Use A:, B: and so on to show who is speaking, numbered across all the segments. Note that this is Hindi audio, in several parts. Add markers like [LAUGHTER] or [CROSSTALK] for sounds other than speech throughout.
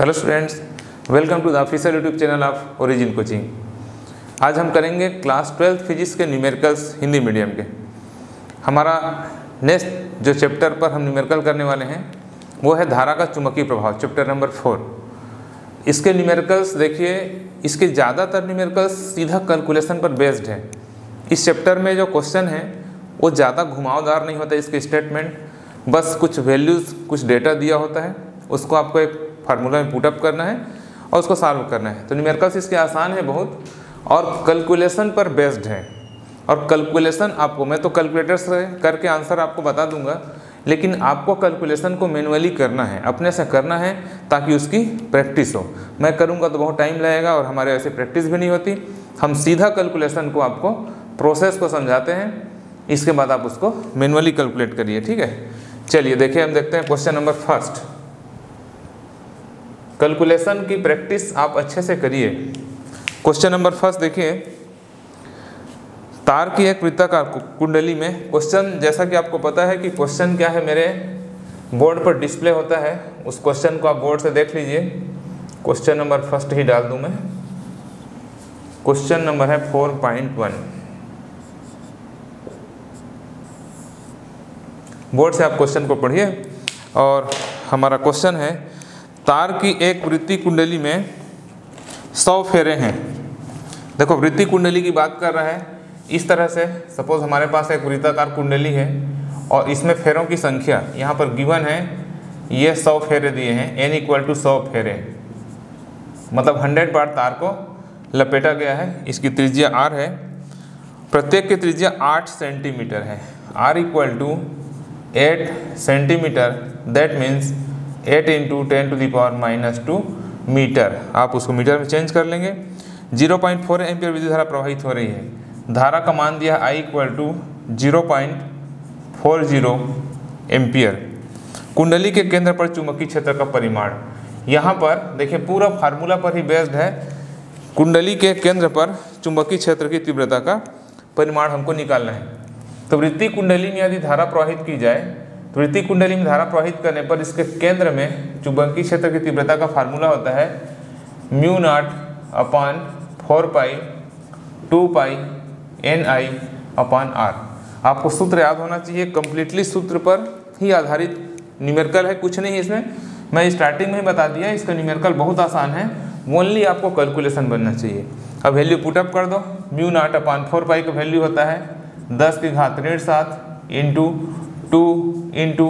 A: Hello students welcome to the official YouTube channel of Origin coaching आज हम करेंगे क्लास ट्वेल्थ फिजिक्स के न्यूमेरिकल्स हिंदी मीडियम के। हमारा नेक्स्ट जो चैप्टर पर हम न्यूमेरिकल करने वाले हैं, वो है धारा का चुंबकीय प्रभाव चैप्टर नंबर फोर इसके न्यूमेरिकल्स देखिए, इसके ज़्यादातर न्यूमेरिकल्स सीधा कैलकुलेशन पर बेस्ड है। इस चैप्टर में जो क्वेश्चन है, वो ज़्यादा घुमावदार नहीं होता इसके स्टेटमेंट बस कुछ वैल्यूज़ कुछ डेटा दिया होता है, उसको आपको एक फार्मूला में पुटअप करना है और उसको सॉल्व करना है। तो न्यूमेरिकल्स इसके आसान है बहुत और कैलकुलेशन पर बेस्ड है। और कैलकुलेशन आपको, मैं तो कैलकुलेटर से करके आंसर आपको बता दूँगा, लेकिन आपको कैलकुलेशन को मैनुअली करना है, अपने से करना है ताकि उसकी प्रैक्टिस हो। मैं करूँगा तो बहुत टाइम लगेगा और हमारे ऐसे प्रैक्टिस भी नहीं होती। हम सीधा कैलकुलेशन को आपको प्रोसेस को समझाते हैं, इसके बाद आप उसको मैनुअली कैलकुलेट करिए, ठीक है? चलिए, देखिए, हम देखते हैं क्वेश्चन नंबर फ़र्स्ट कैलकुलेशन की प्रैक्टिस आप अच्छे से करिए। क्वेश्चन नंबर फ़र्स्ट देखिए। तार की एक वृत्ताकार कुंडली में क्वेश्चन जैसा कि आपको पता है कि क्वेश्चन क्या है मेरे बोर्ड पर डिस्प्ले होता है, उस क्वेश्चन को आप बोर्ड से देख लीजिए। क्वेश्चन नंबर फ़र्स्ट ही डाल दूँ मैं। क्वेश्चन नंबर है फोर पॉइंट वन बोर्ड से आप क्वेश्चन को पढ़िए और हमारा क्वेश्चन है तार की एक वृत्ति कुंडली में सौ फेरे हैं। देखो, वृत्ति कुंडली की बात कर रहा है। इस तरह से सपोज़ हमारे पास एक वृत्ताकार कुंडली है और इसमें फेरों की संख्या, यहाँ पर गिवन है, ये सौ फेरे दिए हैं एन इक्वल टू सौ फेरे। मतलब हंड्रेड बार तार को लपेटा गया है, इसकी त्रिज्या आर है। प्रत्येक की त्रिज्या आठ सेंटीमीटर है। R equal to eight centimetre that means eight into ten to power minus two metre आप उसको मीटर में चेंज कर लेंगे। ज़ीरो पॉइंट फोर एम्पियर विद्युत धारा प्रवाहित हो रही है। धारा का मान दिया I equal to zero point four zero ampere कुंडली के केंद्र पर चुंबकीय क्षेत्र का परिमाण। यहाँ पर, देखिए, पूरा फार्मूला पर ही बेस्ड है। कुंडली के केंद्र पर चुंबकीय क्षेत्र की तीव्रता का परिमाण हमको निकालना है। तो वृत्ति कुंडली में यदि धारा प्रवाहित की जाए तो वृत्ति कुंडली में धारा प्रवाहित करने पर इसके केंद्र में चुंबकीय क्षेत्र की तीव्रता का फार्मूला होता है mu naught upon four pi two pi N I upon R. आपको सूत्र याद होना चाहिए कंप्लीटली सूत्र पर ही आधारित न्यूमेरिकल है, कुछ नहीं इसमें। मैं स्टार्टिंग में ही बता दिया, इसका न्यूमेरिकल बहुत आसान है। ओनली आपको कैलकुलेशन बनना चाहिए। अब वैल्यू पुटअप कर दो। Mu naught upon four pi का वैल्यू होता है दस की घात ऋण सात इंटू टू इंटू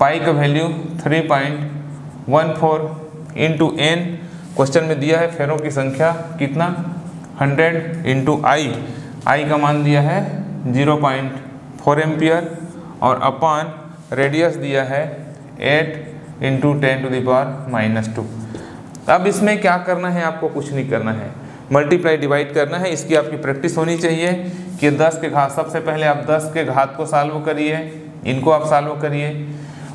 A: पाई का value three point one four into N question में दिया है फेरों की संख्या कितना? हंड्रेड इंटू आई आई का मान दिया है ज़ीरो पॉइंट फोर एम्पियर और अपान रेडियस दिया है eight into ten to power minus two अब इसमें क्या करना है? आपको कुछ नहीं करना है। मल्टीप्लाई डिवाइड करना है। इसकी आपकी प्रैक्टिस होनी चाहिए कि 10 के घात, सबसे पहले आप 10 के घात को सॉल्व करिए। इनको आप सॉल्व करिए।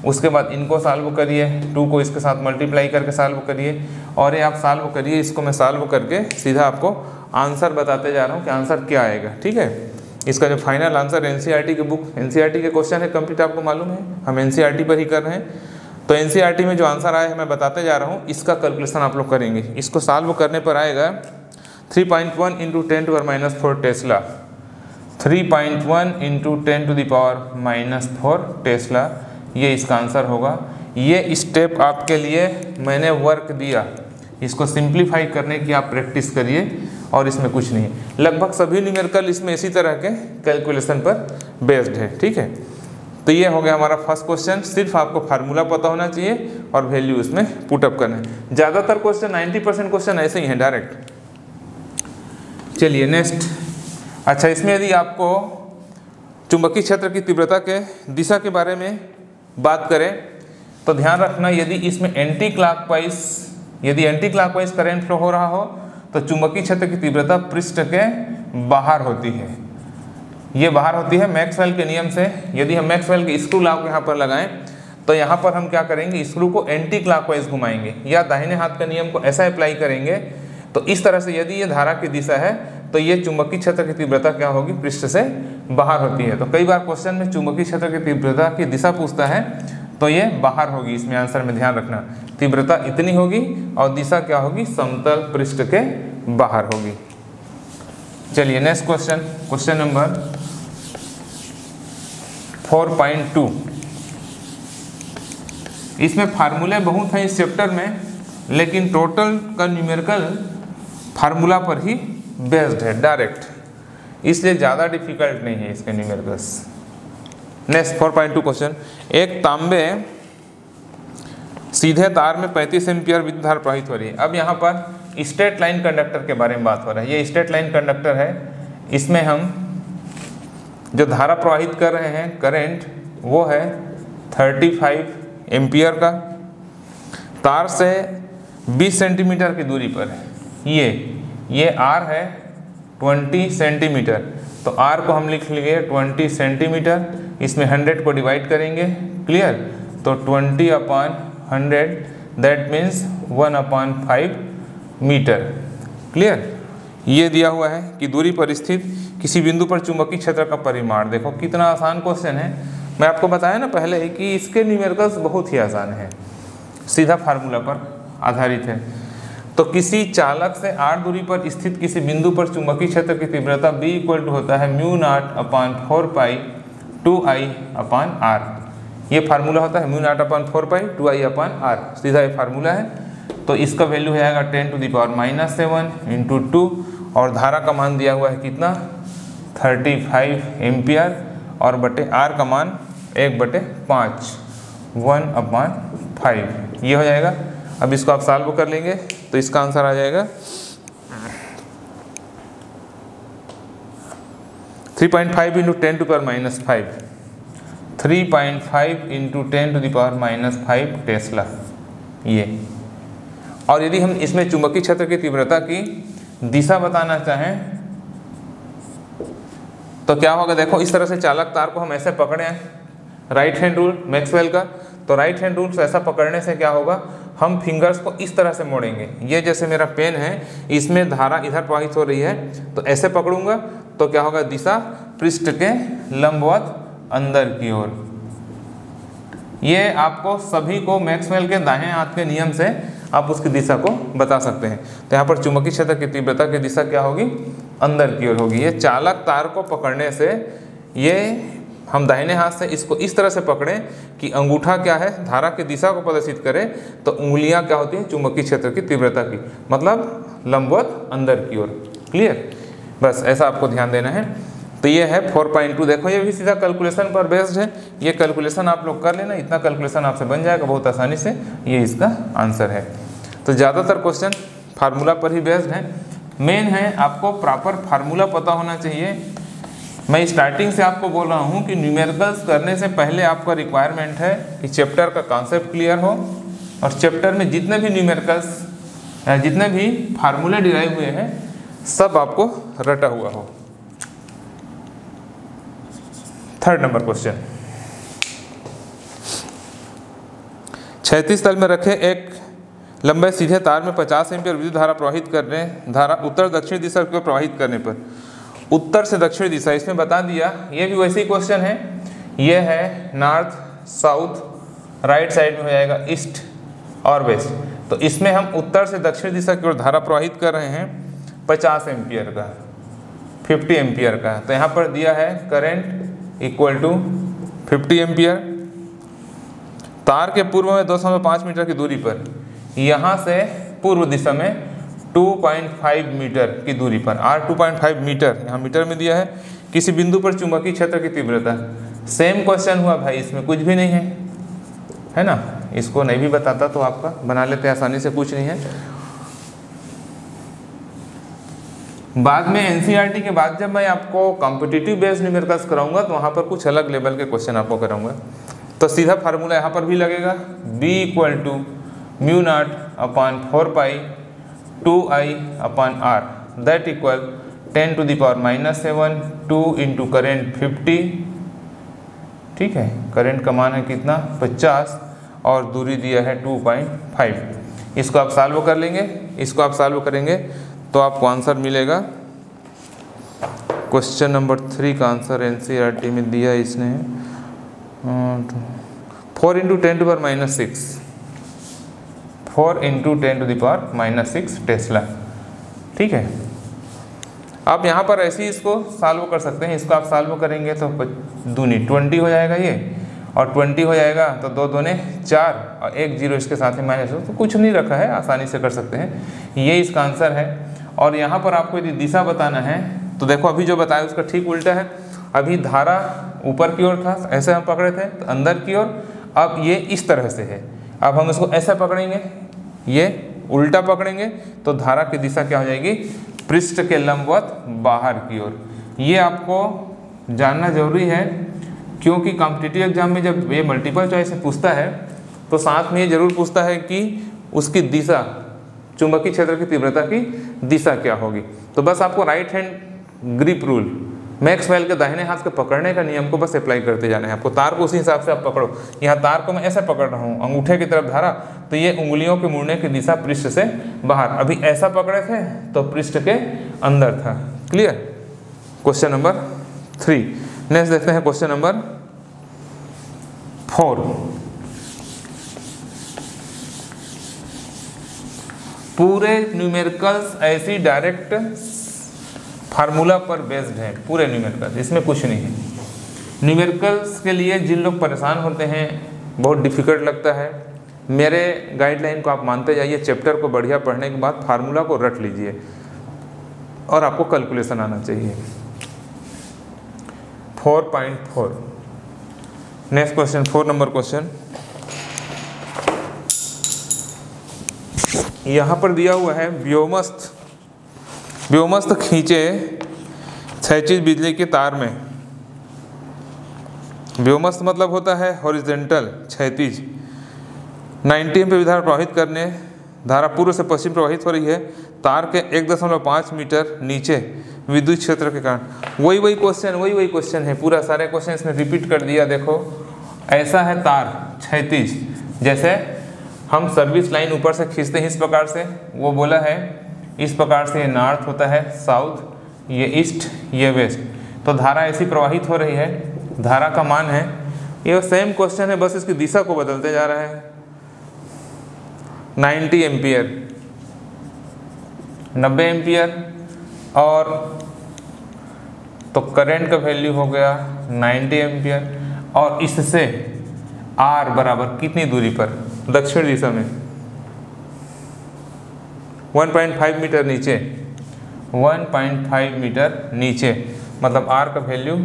A: उसके बाद इनको सॉल्व करिए। टू को इसके साथ मल्टीप्लाई करके सॉल्व करिए। और ये आप सॉल्व करिए, इसको मैं सॉल्व करके सीधा आपको आंसर बताते जा रहा हूँ कि आंसर क्या आएगा, ठीक है? इसका जो final answer N K book N K question है कंप्लीट आपको मालूम है? हम एन पर ही कर रहे हैं। तो एन में जो आंसर आया है, मैं बताते जा रहा हूँ, इसका कैलकुलेशन आप लोग करेंगे। इसको सॉल्व करने पर आएगा three point one into ten to minus four tesla three point one into ten to power minus four tesla ये इसका आंसर होगा। ये स्टेप आपके लिए मैंने वर्क दिया। इसको सिंप्लीफाई करने की आप प्रैक्टिस करिए और इसमें कुछ नहीं। लगभग सभी न्यूमेरिकल इसमें इसी तरह के कैलकुलेशन पर बेस्ड है। ठीक है? तो ये हो गया हमारा फ़र्स्ट क्वेश्चन सिर्फ़ आपको फार्मूला पता होना चाहिए और वैल्यू उसमें पुटअप करना है। ज़्यादातर क्वेश्चन 90 परसेंट क्वेश्चन ऐसे ही हैं डायरेक्ट चलिए नेक्स्ट अच्छा इसमें यदि आपको चुंबकीय क्षेत्र की तीव्रता के दिशा के बारे में बात करें तो ध्यान रखना, यदि इसमें एंटी क्लॉकवाइज यदि एंटी क्लॉकवाइज करंट फ्लो हो रहा हो तो चुंबकीय क्षेत्र की तीव्रता पृष्ठ के बाहर होती है। ये बाहर होती है मैक्सवेल के नियम से। यदि हम मैक्सवेल के स्क्रू लॉ को यहाँ पर लगाएँ तो यहाँ पर हम क्या करेंगे, स्क्रू को एंटी क्लॉकवाइज घुमाएँगे, या दाहिने हाथ के नियम को ऐसा अप्लाई करेंगे तो इस तरह से यदि ये धारा की दिशा है तो ये चुंबकीय क्षेत्र की तीव्रता क्या होगी? पृष्ठ से बाहर होती है। तो कई बार क्वेश्चन में चुंबकीय क्षेत्र की तीव्रता की दिशा पूछता है तो ये बाहर होगी। इसमें आंसर में ध्यान रखना। तीव्रता इतनी होगी और दिशा क्या होगी? समतल पृष्ठ के बाहर होगी। चलिए नेक्स्ट क्वेश्चन क्वेश्चन नंबर 4.2 इसमें फार्मूले बहुत हैं इस चैप्टर में, लेकिन टोटल का न्यूमेरिकल फार्मूला पर ही बेस्ड है डायरेक्ट इसलिए ज़्यादा डिफ़िकल्ट नहीं है इसके न्यूमेरिकल्स नेक्स्ट 4.2 क्वेश्चन एक तांबे सीधे तार में 35 एम्पियर विद्युत धारा प्रवाहित हो रही है। अब यहाँ पर स्ट्रेट लाइन कंडक्टर के बारे में बात हो रहा है। ये स्ट्रेट लाइन कंडक्टर है। इसमें हम जो धारा प्रवाहित कर रहे हैं करंट वो है 35 एम्पियर का। तार से 20 सेंटीमीटर की दूरी पर है। ये ये आर है 20 सेंटीमीटर तो आर को हम लिख लिए 20 सेंटीमीटर इसमें 100 को डिवाइड करेंगे. क्लियर तो 20 upon hundred that means one upon five metre clear ये दिया हुआ है कि दूरी पर स्थित किसी बिंदु पर चुंबकीय क्षेत्र का परिमाण. देखो, कितना आसान क्वेश्चन है। मैं आपको बताया ना पहले ही कि इसके न्यूमेरिकल्स बहुत ही आसान है। सीधा फार्मूला पर आधारित है। तो किसी चालक से आर दूरी पर स्थित किसी बिंदु पर चुंबकीय क्षेत्र की तीव्रता बी इक्वल टू होता है mu naught upon four pi two I upon R ये फार्मूला होता है mu naught upon four pi two I upon R सीधा ये फार्मूला है। तो इसका वैल्यू हो जाएगा ten to power minus seven into two और धारा का मान दिया हुआ है कितना? थर्टी फाइव एम्पियर और बटे आर का मान एक बटे पाँच वन अपान फाइव ये हो जाएगा। अब इसको आप सॉल्व कर लेंगे। तो इसका आंसर आ जाएगा 3.5 point five into ten to power minus five three point five into ten to power minus five tesla ये। और यदि हम इसमें चुंबकीय क्षेत्र की तीव्रता की दिशा बताना चाहें तो क्या होगा? देखो, इस तरह से चालक तार को हम ऐसे पकड़े हैं। राइट हैंड रूल मैक्सवेल का। तो राइट हैंड रूल ऐसा पकड़ने से क्या होगा? हम फिंगर्स को इस तरह से मोड़ेंगे। ये जैसे मेरा पेन है, इसमें धारा इधर प्रवाहित हो रही है तो ऐसे पकड़ूँगा तो क्या होगा दिशा? पृष्ठ के लंबवत अंदर की ओर। ये आपको सभी को मैक्सवेल के दाएँ हाथ के नियम से आप उसकी दिशा को बता सकते हैं। तो यहाँ पर चुंबकीय क्षेत्र की तीव्रता की दिशा क्या होगी? अंदर की ओर होगी। ये चालक तार को पकड़ने से ये हम दाहिने हाथ से इसको इस तरह से पकड़ें कि अंगूठा क्या है, धारा की दिशा को प्रदर्शित करे तो उंगलियाँ क्या होती हैं, चुंबकीय क्षेत्र की तीव्रता की मतलब लंबवत अंदर की ओर। क्लियर बस ऐसा आपको ध्यान देना है। तो ये है 4.2 देखो, ये भी सीधा कैलकुलेशन पर बेस्ड है। ये कैलकुलेशन आप लोग कर लेना, इतना कैलकुलेशन आपसे बन जाएगा बहुत आसानी से। ये इसका आंसर है। तो ज़्यादातर क्वेश्चन फार्मूला पर ही बेस्ड है। मेन है, आपको प्रॉपर फार्मूला पता होना चाहिए मैं स्टार्टिंग से आपको बोल रहा हूँ कि न्यूमेरिकल्स करने से पहले आपका रिक्वायरमेंट है कि चैप्टर का कॉन्सेप्ट क्लियर हो और चैप्टर में जितने भी न्यूमेरिकल्स जितने भी फार्मूले डिराइव हुए हैं, सब आपको रटा हुआ हो। थर्ड नंबर क्वेश्चन छैतीस तल में रखे एक लंबे सीधे तार में 50 एम्पियर विद्युत धारा प्रवाहित करने, धारा उत्तर दक्षिण दिशा को प्रवाहित करने पर। उत्तर से दक्षिण दिशा, इसमें बता दिया, ये भी वैसे ही क्वेश्चन है। ये है नॉर्थ साउथ राइट साइड में हो जाएगा ईस्ट और वेस्ट तो इसमें हम उत्तर से दक्षिण दिशा की ओर धारा प्रवाहित कर रहे हैं 50 एम्पियर का 50 एम्पियर का। तो यहाँ पर दिया है करंट इक्वल टू 50 एम्पियर। तार के पूर्व में दो मीटर की दूरी पर, यहाँ से पूर्व दिशा में 2.5 मीटर की दूरी पर। आर 2.5 मीटर, यहाँ मीटर में दिया है, किसी बिंदु पर चुंबकीय क्षेत्र की तीव्रता। सेम क्वेश्चन हुआ भाई, इसमें कुछ भी नहीं है। है ना? इसको नहीं भी बताता तो आपका, बना लेते आसानी से, कुछ नहीं है। बाद में एनसीईआरटी के बाद जब मैं आपको कॉम्पिटिटिव बेस्ड न्यूमेरिकल्स कराऊँगा तो वहाँ पर कुछ अलग लेवल के क्वेश्चन आपको कराऊँगा। तो सीधा फार्मूला यहाँ पर भी लगेगा B equal to mu naught upon four pi two I upon R that equal ten to power minus seven two into current fifty ठीक है? करंट का मान है कितना? पचास और दूरी दिया है टू पॉइंट फाइव इसको आप सॉल्व कर लेंगे। इसको आप सॉल्व करेंगे तो आपको आंसर मिलेगा। क्वेश्चन नंबर थ्री का आंसर एन में दिया इसने। Four into ten to power minus six four into ten to power minus six tesla. ठीक है? आप यहाँ पर ऐसे ही इसको सॉल्व कर सकते हैं। इसको आप सॉल्व करेंगे तो दूनी ट्वेंटी हो जाएगा ये, और ट्वेंटी हो जाएगा तो दो दोने चार, और एक ज़ीरो इसके साथ ही माइनस हो तो कुछ नहीं रखा है। आसानी से कर सकते हैं। ये इसका आंसर है। और यहाँ पर आपको यदि दिशा बताना है तो देखो अभी जो बताया उसका ठीक उल्टा है। अभी धारा ऊपर की ओर था, ऐसे हम पकड़े थे तो अंदर की ओर। अब ये इस तरह से है। अब हम इसको ऐसे पकड़ेंगे ये उल्टा पकड़ेंगे तो धारा की दिशा क्या हो जाएगी? पृष्ठ के लंबवत बाहर की ओर। ये आपको जानना ज़रूरी है, क्योंकि कॉम्पिटिटिव एग्ज़ाम में जब ये मल्टीपल चॉइस पूछता है तो साथ में ये ज़रूर पूछता है कि उसकी दिशा, चुंबकीय क्षेत्र की तीव्रता की दिशा क्या होगी। तो बस आपको right hand grip rule Maxwell के दाहिने हाथ के पकड़ने का नियम को बस अप्लाई करते जाना है। आपको तार को उसी हिसाब से आप पकड़ो। यहाँ तार को मैं ऐसे पकड़ रहा हूँ, अंगूठे की तरफ़ धारा तो ये उंगलियों के मुड़ने की दिशा पृष्ठ से बाहर। अभी ऐसा पकड़े थे तो पृष्ठ के अंदर था। Clear question number three next देखते हैं क्वेश्चन नंबर फोर पूरे न्यूमेरिकल्स ऐसी डायरेक्ट फार्मूला पर बेस्ड है, पूरे न्यूमेरिकल इसमें कुछ नहीं है। न्यूमेरिकल्स के लिए जिन लोग परेशान होते हैं, बहुत डिफ़िकल्ट लगता है। मेरे गाइडलाइन को आप मानते जाइए चैप्टर को बढ़िया पढ़ने के बाद फार्मूला को रट लीजिए। और आपको कैलकुलेशन आना चाहिए। Four point four next question four number question यहाँ पर दिया हुआ है, व्योमस्थ व्योमस्थ खींचे क्षैतिज बिजली के तार में। व्योमस्थ मतलब होता है हॉरिजेंटल क्षैतिज 90 पे विधारा प्रवाहित करने, धारा पूर्व से पश्चिम प्रवाहित हो रही है। तार के एक दशमलव पाँच मीटर नीचे विद्युत क्षेत्र के कारण। वही वही क्वेश्चन वही वही क्वेश्चन है। पूरा सारे क्वेश्चन इसने रिपीट कर दिया, देखो। ऐसा है तार क्षैतिज जैसे हम सर्विस लाइन ऊपर से खींचते हैं इस प्रकार से, वो बोला है इस प्रकार से ये नॉर्थ होता है, साउथ, ये ईस्ट, ये वेस्ट। तो धारा ऐसी प्रवाहित हो रही है, धारा का मान है। ये सेम क्वेश्चन है, बस इसकी दिशा को बदलते जा रहा है। 90 एम्पियर 90 एम्पियर, और तो करंट का वैल्यू हो गया 90 एम्पियर, और इससे आर बराबर कितनी दूरी पर? दक्षिण दिशा में। 1.5 मीटर नीचे। 1.5 मीटर नीचे। मतलब आर का वैल्यू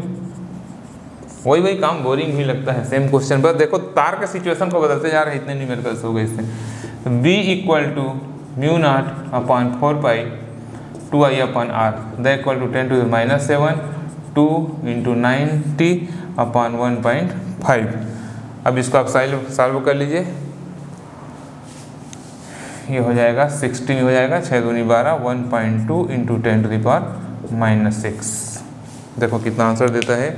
A: वही वही काम बोरिंग ही लगता है सेम क्वेश्चन पर देखो, तार के सिचुएशन को बदलते जा रहे हैं, इतने न्यूमेरिकल्स हो गए इससे। B equal to mu naught upon four pi two I upon R the equal to ten to minus seven two into ninety upon one point five अब इसको आप सॉल्व कर लीजिए। ये हो जाएगा सिक्सटीन हो जाएगा छः दूनी बारह, one point two into ten to power minus six देखो कितना आंसर देता है।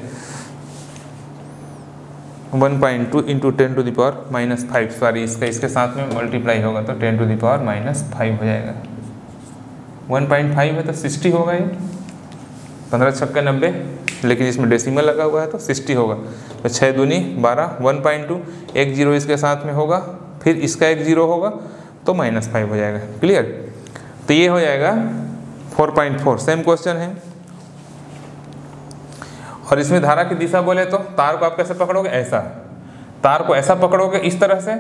A: One point two into ten to power minus five sorry इसका, इसके साथ में मल्टीप्लाई होगा तो ten to power minus five हो जाएगा। वन पॉइंट फाइव है तो सिक्सटी होगा ये। पंद्रह छक्के नब्बे, लेकिन इसमें डेसिमल लगा हुआ है तो सिक्सटी होगा। तो छः दूनी बारह, वन पॉइंट टू, एक ज़ीरो इसके साथ में होगा, फिर इसका एक ज़ीरो होगा तो माइनस फाइव हो जाएगा। क्लियर तो ये हो जाएगा four point four same question है। और इसमें धारा की दिशा बोले तो तार को आप कैसे पकड़ोगे? ऐसा। तार को ऐसा पकड़ोगे इस तरह से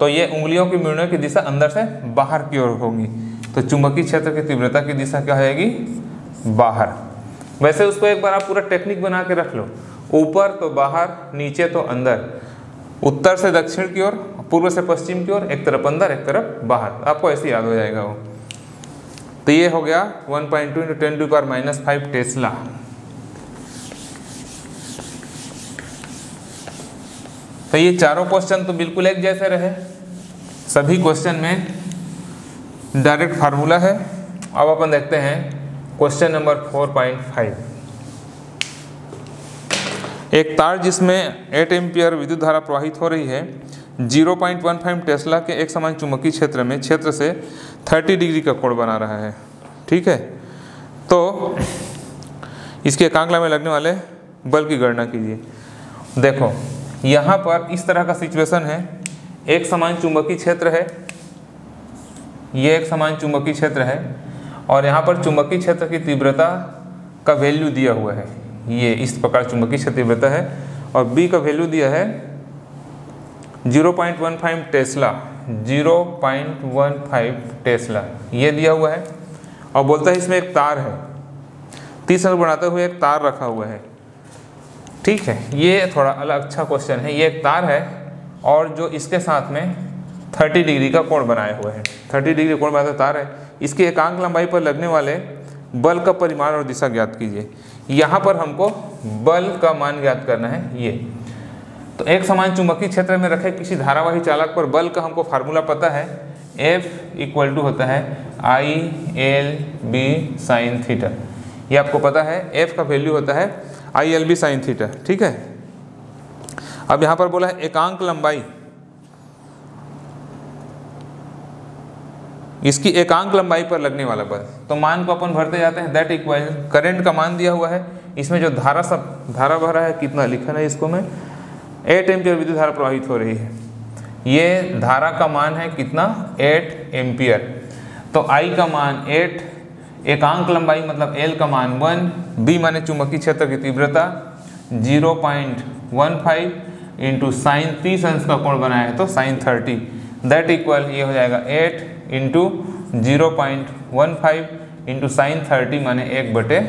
A: तो ये उंगलियों की मिड़ने की दिशा अंदर से बाहर की ओर होगी। तो चुंबकीय क्षेत्र की तीव्रता की दिशा क्या हो जाएगी बाहर। वैसे उसको एक बार आप पूरा टेक्निक बना के रख लो। ऊपर तो बाहर, नीचे तो अंदर। उत्तर से दक्षिण की ओर पूर्व से पश्चिम की ओर, एक तरफ़ अंदर, एक तरफ़ बाहर। आपको ऐसे याद हो जाएगा वो। तो ये हो गया 1.2 point two into ten to power minus five tesla तो ये चारों क्वेश्चन तो बिल्कुल एक जैसे रहे। सभी क्वेश्चन में डायरेक्ट फार्मूला है। अब अपन देखते हैं क्वेश्चन नंबर 4.5 एक तार जिसमें 8 एम्पियर विद्युत धारा प्रवाहित हो रही है 0.15 टेस्ला के एक समान चुंबकीय क्षेत्र में, क्षेत्र से 30 डिग्री का कोण बना रहा है। ठीक है? तो इसके एकांकला में लगने वाले बल की गणना कीजिए। देखो, यहाँ पर इस तरह का सिचुएशन है। एक समान चुंबकीय क्षेत्र है। ये एक समान चुंबकीय क्षेत्र है और यहाँ पर चुंबकीय क्षेत्र की तीव्रता का वैल्यू दिया हुआ है। ये इस प्रकार चुंबकीय क्षेत्र तीव्रता है और बी का वैल्यू दिया है 0.15 टेस्ला 0.15 टेस्ला, ये दिया हुआ है। और बोलता है इसमें एक तार है। तीस अंक बनाते हुए एक तार रखा हुआ है। ठीक है, ये थोड़ा अलग अच्छा क्वेश्चन है। ये एक तार है और जो इसके साथ में 30 डिग्री का कोण बनाए हुआ है। 30 डिग्री कोण बनाते तार है। इसकी एकांक लंबाई पर लगने वाले बल का परिमाण और दिशा ज्ञात कीजिए। यहाँ पर हमको बल का मान ज्ञात करना है, ये। तो एक समान चुंबकीय क्षेत्र में रखे किसी धारावाही चालक पर बल का हमको फार्मूला पता है एफ़ इक्वल टू होता है I L B sine theta ये आपको पता है, F का वैल्यू होता है I L B sine theta ठीक है? अब यहाँ पर बोला है एकांक लंबाई। इसकी एकांक लंबाई पर लगने वाला बल। तो मान को अपन भरते जाते हैं दैट इक्वल करंट का मान दिया हुआ है। इसमें जो धारा सब, धारा रहा है, कितना लिखा है इसको मैं? एट एम्पियर विद्युत धारा प्रवाहित हो रही है। ये धारा का मान है कितना? एट एम्पियर तो आई का मान एट एकांक लंबाई मतलब एल का मान वन बी माने चुंबकीय क्षेत्र की तीव्रता zero point one five into sine तीस अंश का कोण बनाया है तो साइन थर्टी दैट इक्वल ये हो जाएगा eight into zero point one five into sine thirty माने एक बटे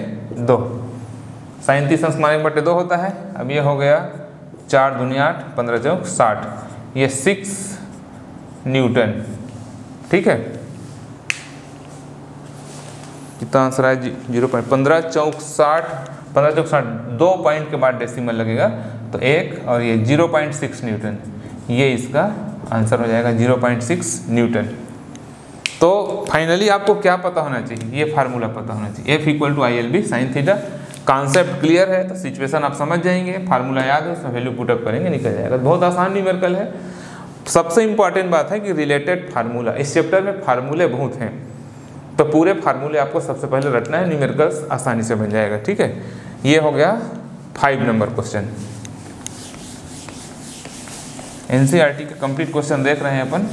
A: दो। साइन तीस अंश माने एक बटे दो होता है। अब ये हो गया चार दुनिया आठ, पंद्रह चौक साठ। ये सिक्स न्यूटन ठीक है? कितना आंसर है ज़ीरो पॉइंट पंद्रह चौक साठ, पंद्रह चौक साठ, दो पॉइंट के बाद डेसिमल लगेगा। तो एक और ये ज़ीरो पॉइंट सिक्स न्यूटन ये इसका आंसर हो जाएगा ज़ीरो पॉइंट सिक्स न्यूटन तो फाइनली आपको क्या पता होना चाहिए? ये फार्मूला पता होना चाहिए। F equal to I L B sine theta concept clear है तो सिचुएशन आप समझ जाएँगे फार्मूला याद है, उसमें वैल्यू पुटअप करेंगे, निकल जाएगा। बहुत आसान न्यूमेरिकल है। सबसे इंपॉर्टेंट बात है कि रिलेटेड फार्मूला इस चैप्टर में फार्मूले बहुत हैं। तो पूरे फार्मूले आपको सबसे पहले रटना है न्यूमेरिकल्स आसानी से बन जाएगा, ठीक है? ये हो गया फाइव नंबर क्वेश्चन एनसीईआरटी के कंप्लीट क्वेश्चन देख रहे हैं अपन।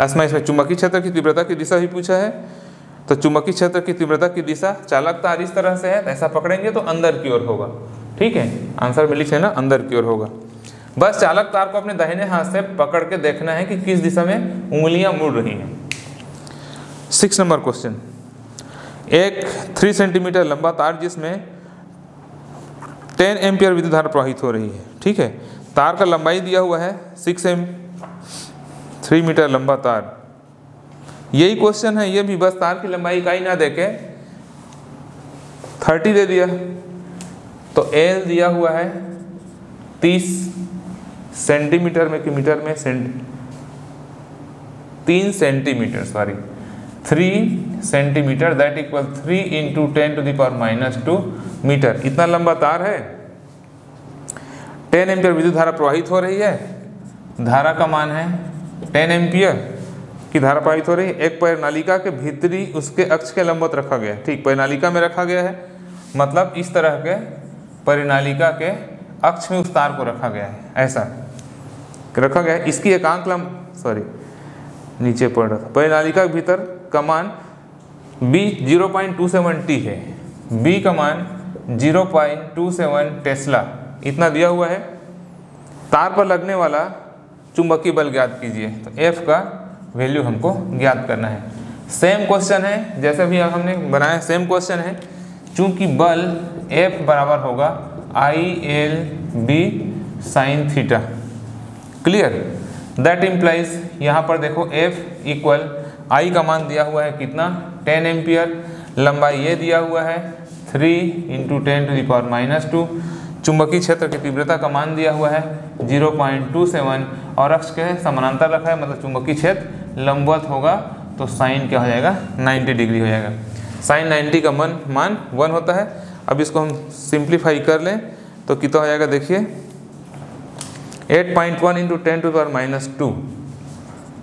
A: आसमा इसमें चुंबकीय क्षेत्र की तीव्रता की दिशा भी पूछा है। तो चुंबकीय क्षेत्र की तीव्रता की दिशा चालक तार इस तरह से है ऐसा पकड़ेंगे तो अंदर की ओर होगा। ठीक है? आंसर में लिखे ना अंदर की ओर होगा। बस चालक तार को अपने दाहिने हाथ से पकड़ के देखना है कि किस दिशा में उंगलियाँ मुड़ रही हैं। Six number question. एक थ्री सेंटीमीटर लंबा तार जिसमें टेन एम्पियर विद्युत धारा प्रवाहित हो रही है। ठीक है? तार का लंबाई दिया हुआ है सिक्स एम थ्री मीटर लंबा तार। यही क्वेश्चन है, ये भी बस तार की लंबाई इकाई ना देके थर्टी दे दिया। तो एल दिया हुआ है तीस सेंटीमीटर में कि मीटर में? सेंट तीन centimetre sorry three centimetre that equal three into ten to power minus two metre. इतना लंबा तार है। टेन एम्पियर विद्युत धारा प्रवाहित हो रही है। धारा का मान है टेन एम्पियर की धारा प्रवाहित हो रही है। एक पैर नालिका के भीतरी उसके अक्ष के लंबवत रखा गया है। ठीक परिनालिका में रखा गया है। मतलब इस तरह के परिनालिका के अक्ष में उस तार को रखा गया है। ऐसा रखा गया है। इसकी एकांक लंब सॉरी नीचे पड़ रहा था। परिनालिका के भीतर कमान B zero point two seven T है। बी का मान zero point two seven tesla इतना दिया हुआ है। तार पर लगने वाला चुंबकीय बल ज्ञात कीजिए। तो एफ़ का वैल्यू हमको ज्ञात करना है। सेम क्वेश्चन है, जैसे भी हमने बनाया सेम क्वेश्चन है। चूँकि बल एफ़ बराबर होगा I L B sine theta clear that implies यहाँ पर देखो एफ़ इक्वल आई का मान दिया हुआ है कितना? Ten ampere. लंबाई ये दिया हुआ है three into ten to power minus two चुंबकीय क्षेत्र की तीव्रता का मान दिया हुआ है 0.27 और अक्ष के समानांतर रखा है मतलब चुंबकीय क्षेत्र लंबवत होगा तो साइन क्या हो जाएगा? 90 डिग्री हो जाएगा। साइन 90 का मन, मान वन होता है। अब इसको हम सिंप्लीफाई कर लें तो कितना हो जाएगा देखिए? 8.1 point one into ten to power minus two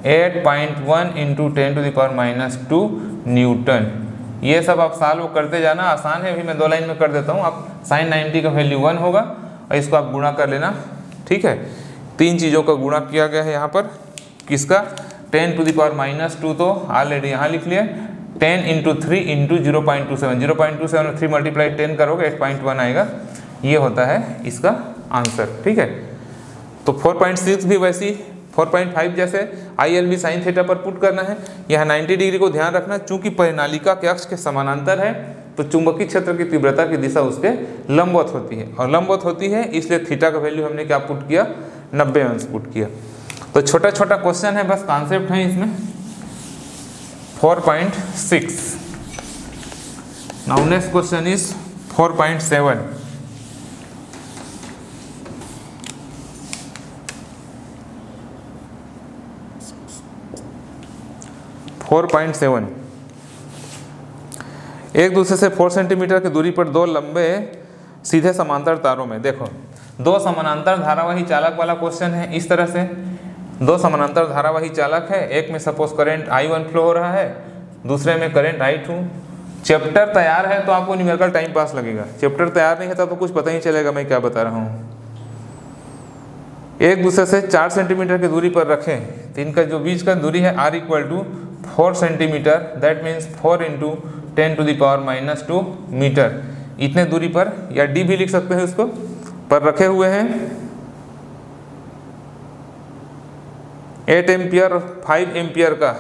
A: eight point one into ten to power minus two newton. ये सब आप साल वो करते जाना, आसान है, अभी मैं दो लाइन में कर देता हूँ। आप साइन नाइन्टी का वैल्यू वन होगा, और इसको आप गुणा कर लेना, ठीक है? तीन चीज़ों का गुणा किया गया है यहाँ पर। किसका? Ten to power minus two तो ऑलरेडी यहाँ लिख लिया। Ten into three into zero point two seven zero point two seven three multiply ten करोगे एट पॉइंट वन आएगा। ये होता है इसका आंसर ठीक है? तो फोर पॉइंट सिक्स भी वैसी 4.5 जैसे I L B sine theta पर पुट करना है। यहाँ 90 डिग्री को ध्यान रखना, चूँकि परिनालिका के अक्ष के समानांतर है तो चुंबकीय क्षेत्र की तीव्रता की दिशा उसके लंबवत होती है। और लंबवत होती है, इसलिए थीटा का वैल्यू हमने क्या पुट किया? नब्बे अंश पुट किया। तो छोटा छोटा क्वेश्चन है, बस कॉन्सेप्ट है इसमें। 4.6 now next question is 4.7 four point seven. एक दूसरे से फोर सेंटीमीटर की दूरी पर दो लंबे, सीधे समांतर तारों में। देखो, दो समानांतर धारावाही चालक वाला क्वेश्चन है इस तरह से। दो समानांतर धारावाही चालक है, एक में suppose current I one flow हो रहा है, दूसरे में करंट आई टू चैप्टर तैयार है तो आपको न्यूमेरिकल टाइम पास लगेगा। चैप्टर तैयार नहीं है तो कुछ पता ही चलेगा मैं क्या बता रहा हूँ। एक दूसरे से चार सेंटीमीटर की दूरी पर रखें। तो इनका जो बीच का दूरी है R equal to four centimetre that means four into ten to power minus two metre इतने दूरी पर या डी भी लिख सकते हैं उसको पर रखे हुए हैं। एट एम्पियर फाइव एम्पियर का।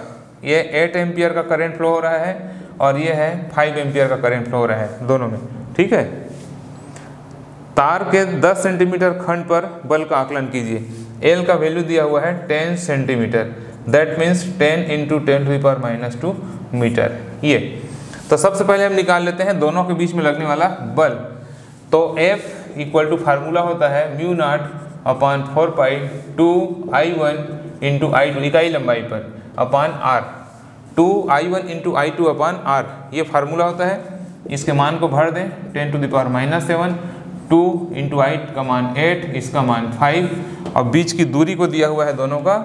A: ये एट एम्पियर का करंट फ्लो हो रहा है और ये है फाइव एम्पियर का करंट फ्लो हो रहा है, दोनों में। ठीक है? तार के 10 सेंटीमीटर खंड पर बल का आकलन कीजिए। एल का वैल्यू दिया हुआ है 10 centimetre that means 10 into ten to power minus two metre ये। तो सबसे पहले हम निकाल लेते हैं दोनों के बीच में लगने वाला बल। तो F इक्वल टू फार्मूला होता है mu naught upon four pi two I one into I two इकाई लंबाई पर upon R two I one into I two upon R ये फार्मूला होता है। इसके मान को भर दें ten to power minus seven two into I का मान एट इसका मान फाइव और बीच की दूरी को दिया हुआ है दोनों का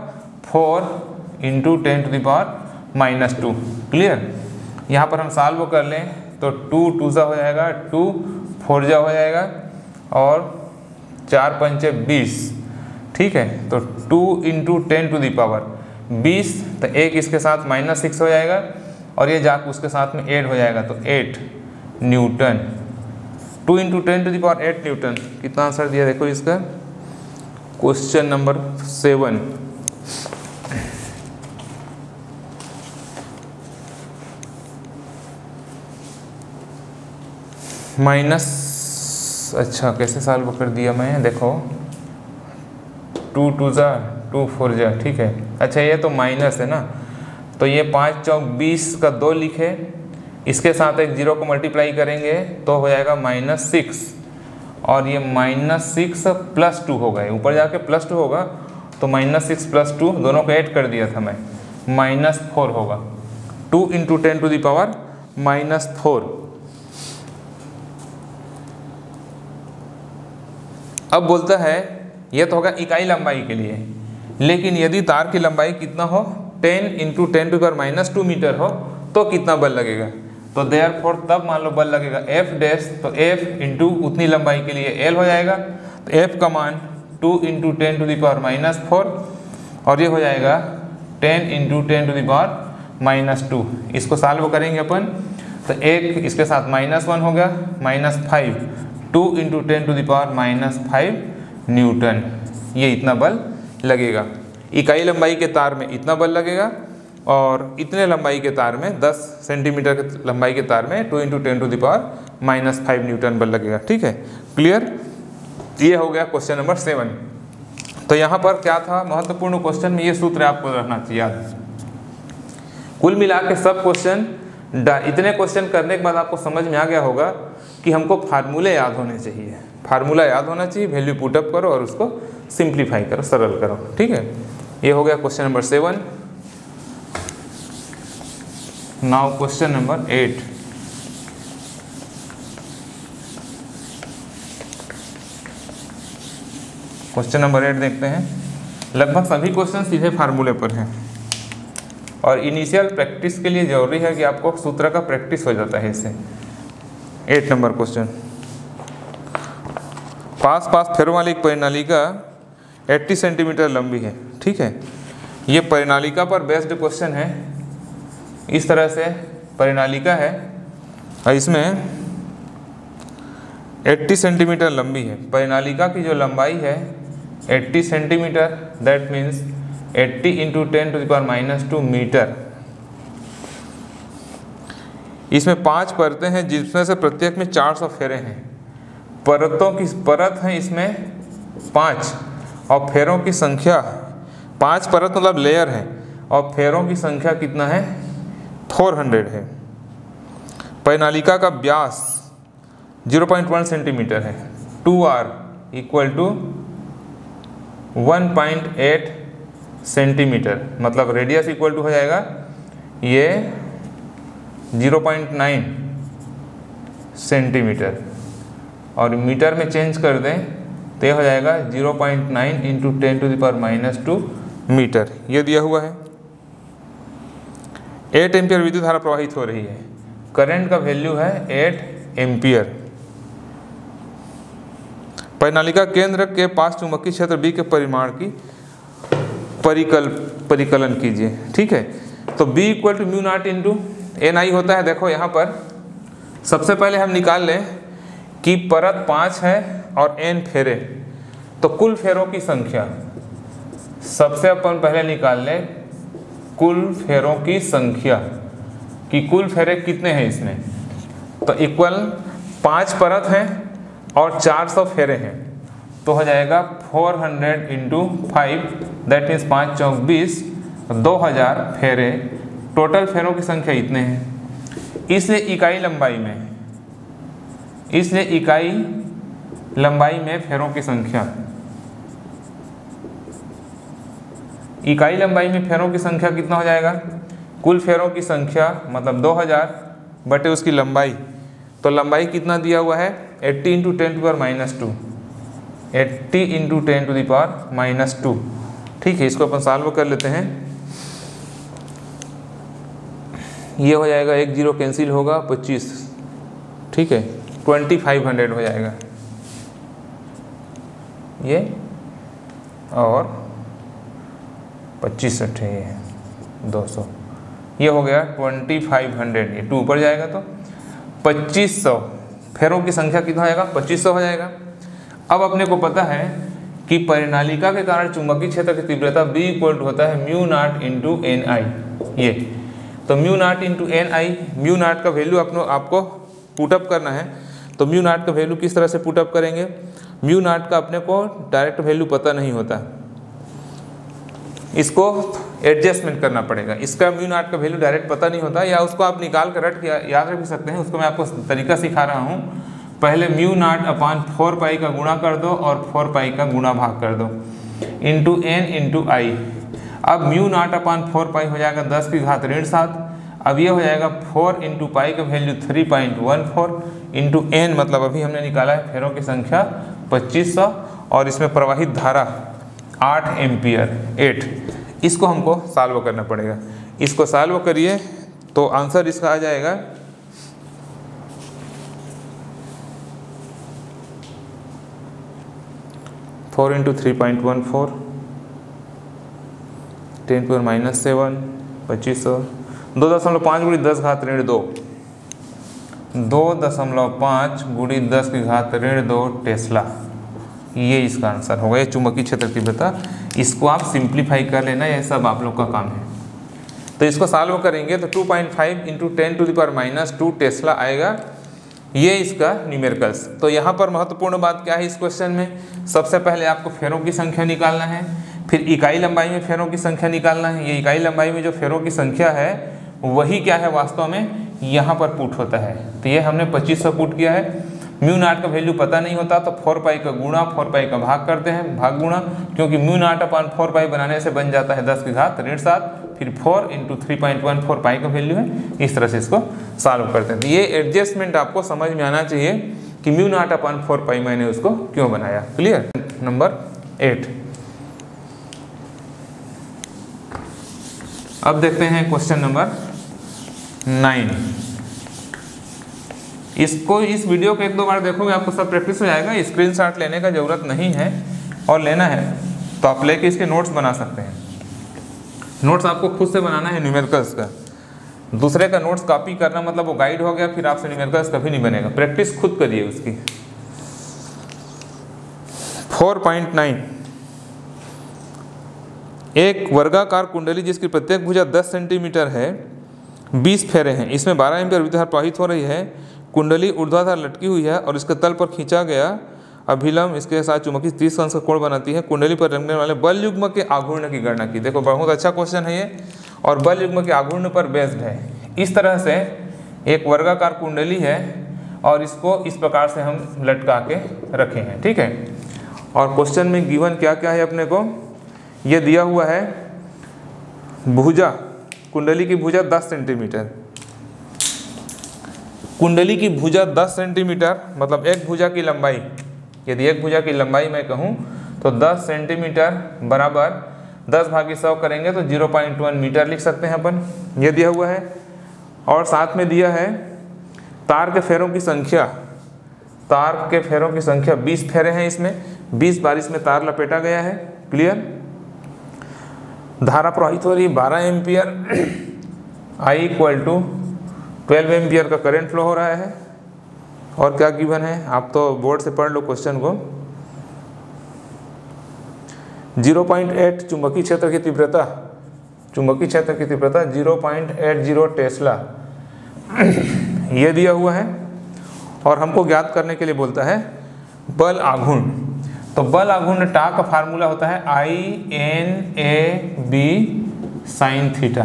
A: four into ten to power minus two. Clear? यहाँ पर हम सॉल्व कर लें तो टू टू सा हो जाएगा, टू, फोर जा हो जाएगा, और चार, पंचे बीस। ठीक है? तो two into ten to power बीस तो एक इसके साथ माइनस सिक्स हो जाएगा, और ये जाकर उसके साथ में एट हो जाएगा तो eight newton. Two into ten to power eight newton. कितना आंसर दिया देखो इसका? Question number seven. माइनस अच्छा कैसे सॉल्व कर दिया मैं देखो, टू टू ज़ा, टू फोर ज़ा, ठीक है। अच्छा ये तो माइनस है ना? तो ये पाँच चौक बीस का दो लिखे, इसके साथ एक ज़ीरो को मल्टीप्लाई करेंगे तो हो जाएगा माइनस सिक्स। और ये माइनस सिक्स प्लस टू होगा ऊपर जाके प्लस टू होगा तो माइनस सिक्स प्लस टू, दोनों को ऐड कर दिया था मैं, माइनस फोर होगा। Two into ten to power minus four. अब बोलता है ये तो होगा इकाई लंबाई के लिए। लेकिन यदि तार की लंबाई कितना हो, ten into ten to power minus two metre हो तो कितना बल लगेगा? तो देयर फोर तब मान लो बल लगेगा एफ़ डैश तो एफ़ इंटू उतनी लंबाई के लिए एल हो जाएगा। तो एफ़ का मान two into ten to power minus four और ये हो जाएगा ten into ten to power minus two इसको सॉल्व करेंगे अपन। तो एक इसके साथ माइनस वन हो गया minus five two into ten to power minus five newton ये इतना बल लगेगा। इकाई लंबाई के तार में इतना बल लगेगा और इतने लंबाई के तार में 10 सेंटीमीटर के लंबाई के तार में two into ten to power minus five newton बल लगेगा। ठीक है? क्लियर ये हो गया क्वेश्चन नंबर सेवन तो यहाँ पर क्या था? महत्वपूर्ण क्वेश्चन में ये सूत्र आपको रखना चाहिए याद कुल मिला के सब क्वेश्चन इतने क्वेश्चन करने के बाद आपको समझ में आ गया होगा कि हमको फार्मूले याद होने चाहिए। फार्मूला याद होना चाहिए वैल्यू पुटअप करो और उसको सिंप्लीफाई करो, सरल करो। ठीक है? ये हो गया question number seven now question number eight question number eight देखते हैं। लगभग सभी क्वेश्चन सीधे फार्मूले पर हैं। और इनिशियल प्रैक्टिस के लिए ज़रूरी है कि आपको सूत्र का प्रैक्टिस हो जाता है इससे। एट नंबर क्वेश्चन पास पास फेरों वाली परिणालिका 80 सेंटीमीटर लंबी है, ठीक है? ये परिणालिका पर बेस्ड क्वेश्चन है। इस तरह से परिणालिका है और इसमें 80 सेंटीमीटर लंबी है। परिणालिका की जो लंबाई है 80 centimetre that means 80 into ten to power minus two metre इसमें पाँच परतें हैं, जिसमें से प्रत्येक में 400 फेरे हैं। परतों की, परत हैं इसमें पाँच, और फेरों की संख्या, पाँच परत मतलब लेयर है, और फेरों की संख्या कितना है? 400 है। पैनालिका का व्यास 0.1 सेंटीमीटर है। Two R equal to 1.8 centimetre मतलब रेडियस इक्वल टू हो जाएगा ये 0.9 सेंटीमीटर। और मीटर में चेंज कर दें तो हो जाएगा 0.9 point nine into ten to power minus two metre. ये दिया हुआ है। एट एम्पियर विद्युत धारा प्रवाहित हो रही है। करंट का वैल्यू है एट एम्पियर। परिणालिका केंद्र के पास चुंबकीय क्षेत्र बी के परिमाण की परिकल, परिकलन कीजिए। ठीक है? तो B equal to mu naught into N I होता है, देखो यहाँ पर। सबसे पहले हम निकाल लें कि परत पाँच है और एन फेरे। तो कुल फेरों की संख्या। सबसे अपन पहले निकाल लें कुल फेरों की संख्या कि कुल फेरे कितने हैं इसमें। तो इक्वल पाँच परत हैं और 400 फेरे हैं। तो हो जाएगा 400 hundred into five, that means पाँच चौक बीस दो हज़ार फेरे। टोटल फेरों की संख्या इतने हैं। इसलिए इकाई लंबाई में, इसलिए इकाई लंबाई में फेरों की संख्या। इकाई लंबाई में फेरों की संख्या कितना हो जाएगा? कुल फेरों की संख्या मतलब 2000 बटे उसकी लंबाई। तो लंबाई कितना दिया हुआ है? 80 into ten to power minus two. Eighty into ten to power minus two. ठीक है, इसको अपन सॉल्व कर लेते हैं। ये हो जाएगा एक ज़ीरो कैंसिल होगा पच्चीस। ठीक है? ट्वेंटी फाइव हंड्रेड हो जाएगा। ये और पच्चीस अट्ठे ये, दो सौ। ये हो गया ट्वेंटी फाइव हंड्रेड ये टू ऊपर जाएगा तो पच्चीस सौ। फेरों की संख्या कितना हो जाएगा? पच्चीस सौ हो जाएगा। अब अपने को पता है कि परिणालिका के कारण चुंबकीय क्षेत्र की तीव्रता बी इक्वल होता है mu naught into N I ये। तो mu naught into N I mu naught का वैल्यू अपनो आपको पुटअप करना है। तो म्यू नाट का वैल्यू किस तरह से पुटअप करेंगे? म्यू नाट का अपने को डायरेक्ट वैल्यू पता नहीं होता। इसको एडजस्टमेंट करना पड़ेगा। इसका म्यू नाट का वैल्यू डायरेक्ट पता नहीं होता या उसको आप निकाल कर रट याद रख सकते हैं, उसको मैं आपको तरीका सिखा रहा हूँ। पहले mu naught upon four pi का गुणा कर दो और फोर पाई का गुणा भाग कर दो। इंटू एन इंटू आई अब mu naught upon four pi हो जाएगा दस की घात ऋण सात। अब ये हो जाएगा फोर इंटू पाई का value three point one four into N मतलब अभी हमने निकाला है फेरों की संख्या पच्चीस सौ और इसमें प्रवाहित धारा आठ एम्पियर एट इसको हमको सॉल्व करना पड़ेगा। इसको सॉल्व करिए तो आंसर इसका आ जाएगा। Four into three point one four ten पर माइनस सेवन पच्चीस सौ। दो दशमलव पाँच गुड़ी दस घात ऋण दो। दो दशमलव पाँच गुड़ी दस की घात ऋण दो टेस्ला। ये इसका आंसर होगा। ये चुंबकीय क्षेत्र तीव्रता इसको आप सिंप्लीफाई कर लेना, ये सब आप लोग का काम है। तो इसको सॉल्व करेंगे तो 2.5 point five into ten to power minus two tesla आएगा। ये इसका न्यूमेरिकल्स तो यहाँ पर महत्वपूर्ण बात क्या है इस क्वेश्चन में? सबसे पहले आपको फेरों की संख्या निकालना है। फिर इकाई लंबाई में फेरों की संख्या निकालना है। ये इकाई लंबाई में जो फेरों की संख्या है, वही क्या है वास्तव में? यहाँ पर पुट होता है। तो ये हमने पच्चीस सौ पुट किया है। म्यू नाट का वैल्यू पता नहीं होता तो फोर पाई का गुणा, फोर पाई का भाग करते हैं, भाग गुणा, क्योंकि म्यू नाट अपान फोर पाई बनाने से बन जाता है दस की घात ऋण सात, फिर four into three point one four pi का वैल्यू है। इस तरह से इसको सॉल्व करते हैं। तो ये एडजस्टमेंट आपको समझ में आना चाहिए कि म्यू नाट अपान फोर पाई मैंने उसको क्यों बनाया। क्लियर नंबर एट अब देखते हैं क्वेश्चन नंबर नाइन इसको इस वीडियो को एक दो बार देखोगे आपको सब प्रैक्टिस हो जाएगा। स्क्रीनशॉट लेने का ज़रूरत नहीं है और लेना है तो आप लेके इसके नोट्स बना सकते हैं। नोट्स आपको खुद से बनाना है न्यूमेरिकल्स का। दूसरे का नोट्स कॉपी करना मतलब वो गाइड हो गया, फिर आपसे न्यूमेरिकल्स कभी नहीं बनेगा। प्रैक्टिस खुद करिए उसकी। 4.9 एक वर्गाकार कुंडली जिसकी प्रत्येक भुजा 10 सेंटीमीटर है 20 फेरे हैं। इसमें 12 एम्पियर विद्युत प्रवाहित हो रही है। कुंडली ऊर्ध्वाधर लटकी हुई है और इसके तल पर खींचा गया अभिलम इसके साथ चुंबकीय तीस अंश का कोण बनाती है। कुंडली पर रंगने वाले बल युग्म के आघूर्ण की गणना की। देखो, बहुत अच्छा क्वेश्चन है ये। और बल युग्म के आघूर्ण पर बेस्ड है। इस तरह से एक वर्गाकार कुंडली है और इसको इस प्रकार से हम लटका के रखे हैं। ठीक है? और क्वेश्चन में गिवन क्या क्या है अपने को? ये दिया हुआ है भुजा, कुंडली की भुजा 10 सेंटीमीटर कुंडली की भुजा 10 सेंटीमीटर मतलब एक भुजा की लंबाई, यदि एक भुजा की लंबाई मैं कहूँ तो 10 सेंटीमीटर बराबर 10 भागी सौ करेंगे तो 0.1 मीटर लिख सकते हैं अपन। ये दिया हुआ है। और साथ में दिया है तार के फेरों की संख्या। तार के फेरों की संख्या 20 फेरे हैं इसमें। 20 बार इसमें तार लपेटा गया है। क्लियर धारा प्रवाहित हो रही है, बारह ampere I equal to twelve ampere का करंट फ्लो हो रहा है। और क्या गिवन है? आप तो बोर्ड से पढ़ लो क्वेश्चन को। 0.8 चुंबकीय क्षेत्र की तीव्रता, चुंबकीय क्षेत्र की तीव्रता 0.80 टेस्ला ये दिया हुआ है, और हमको ज्ञात करने के लिए बोलता है बल आघूर्ण। तो बल टा का फार्मूला होता है I N A B sine theta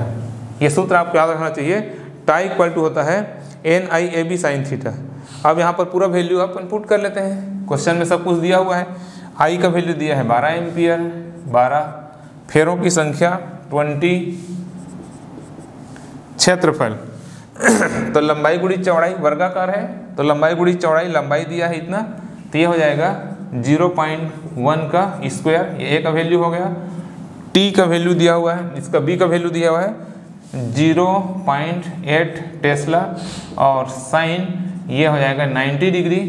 A: ये सूत्र आपको याद रखना चाहिए। टा इक्वल टू होता है N I A B sine theta अब यहाँ पर पूरा वैल्यू आप इनपुट कर लेते हैं। क्वेश्चन में सब कुछ दिया हुआ है। आई का वैल्यू दिया है 12 एम्पियर 12 फेरों की संख्या 20 क्षेत्रफल। तो लंबाई गुड़ी चौड़ाई वर्गाकार है। तो लंबाई गुड़ी चौड़ाई, लंबाई दिया है इतना तो ये हो जाएगा 0.1 का स्क्वायर, ये ए का वैल्यू हो गया टी का वैल्यू दिया हुआ है इसका बी का वैल्यू दिया हुआ है 0.8 टेस्ला और साइन, ये हो जाएगा 90 डिग्री,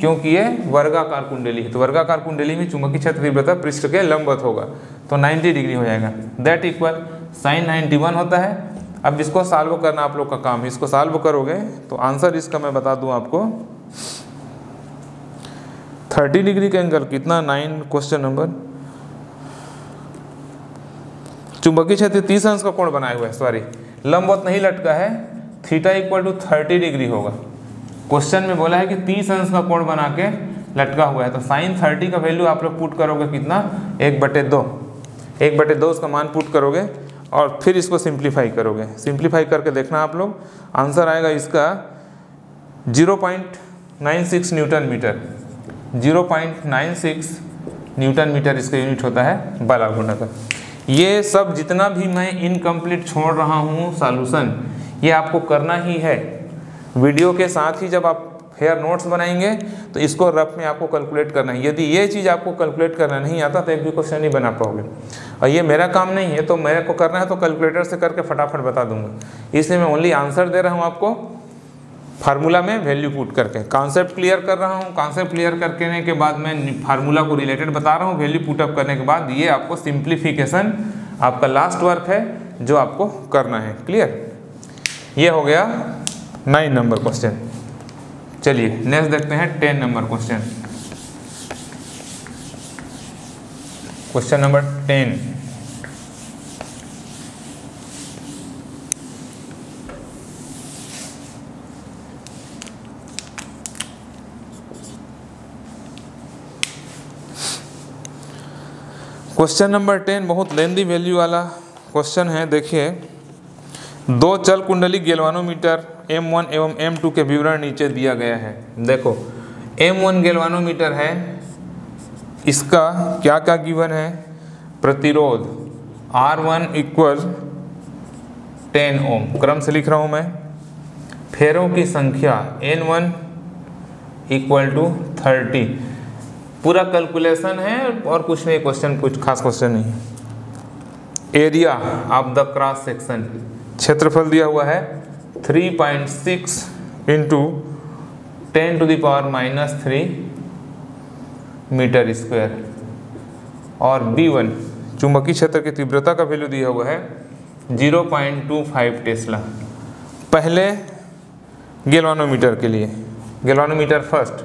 A: क्योंकि ये वर्गाकार कुंडली है। तो वर्गाकार कुंडली में चुंबकीय क्षेत्र तीव्रता पृष्ठ के लंबवत होगा तो 90 डिग्री हो जाएगा। दैट इक्वल साइन 91 होता है। अब इसको सॉल्व करना आप लोग का काम है। इसको सॉल्व करोगे तो आंसर इसका मैं बता दूँ आपको। 30 डिग्री का एंगल, कितना? नाइन? Question number. चुंबकीय क्षेत्र तीस अंश का कोण बनाया हुआ है सॉरी लंबवत नहीं लटका है theta equal to thirty degree होगा। क्वेश्चन में बोला है कि तीस अंश का कोण बना के लटका हुआ है तो साइन थर्टी का वैल्यू आप लोग पुट करोगे कितना? एक बटे दो। एक बटे दो उसका मान पुट करोगे और फिर इसको सिंप्लीफाई करोगे। सिंप्लीफाई करके देखना आप लोग। आंसर आएगा इसका 0.96 न्यूटन मीटर 0.96 न्यूटन मीटर इसका यूनिट होता है बल आघूर्ण का ये सब जितना भी मैं इनकम्प्लीट छोड़ रहा हूँ सॉल्यूशन, ये आपको करना ही है। वीडियो के साथ ही जब आप फेयर नोट्स बनाएँगे तो इसको रफ में आपको कैलकुलेट करना है। यदि ये चीज़ आपको कैलकुलेट करना नहीं आता तो एक भी क्वेश्चन नहीं बना पाओगे। और ये मेरा काम नहीं है तो मेरे को करना है तो कैलकुलेटर से करके फटाफट बता दूँगा। इसलिए मैं ओनली आंसर दे रहा हूँ आपको। फार्मूला में वैल्यू पुट करके। कॉन्सेप्ट क्लियर कर रहा हूँ। कॉन्सेप्ट क्लियर करने के बाद मैं फार्मूला को रिलेटेड बता रहा हूँ। वैल्यू पुटअप करने के बाद ये आपको सिंप्लीफिकेशन आपका लास्ट वर्क है, जो आपको करना है। क्लियर ये हो गया नाइन नंबर क्वेश्चन चलिए नेक्स्ट देखते हैं ten number question question number ten question number ten बहुत लेंदी वैल्यू वाला क्वेश्चन है, देखिए। दो चल कुंडली गेलवानोमीटर M1 एवं M2 के विवरण नीचे दिया गया है। देखो M1 गेलवानोमीटर है, इसका क्या क्या गिवन है? प्रतिरोध R1 one equal ten ohm. क्रम से लिख रहा हूँ मैं। फेरों की संख्या N1 one equal to thirty पूरा कैलकुलेशन है और कुछ नहीं क्वेश्चन कुछ खास क्वेश्चन नहीं area of the cross section क्षेत्रफल दिया हुआ है 3.6 point six into ten to power minus three metre square और बी वन चुंबकीय क्षेत्र की तीव्रता का वैल्यू दिया हुआ है 0.25 टेस्ला पहले गेलवानोमीटर के लिए गेलवानोमीटर फ़र्स्ट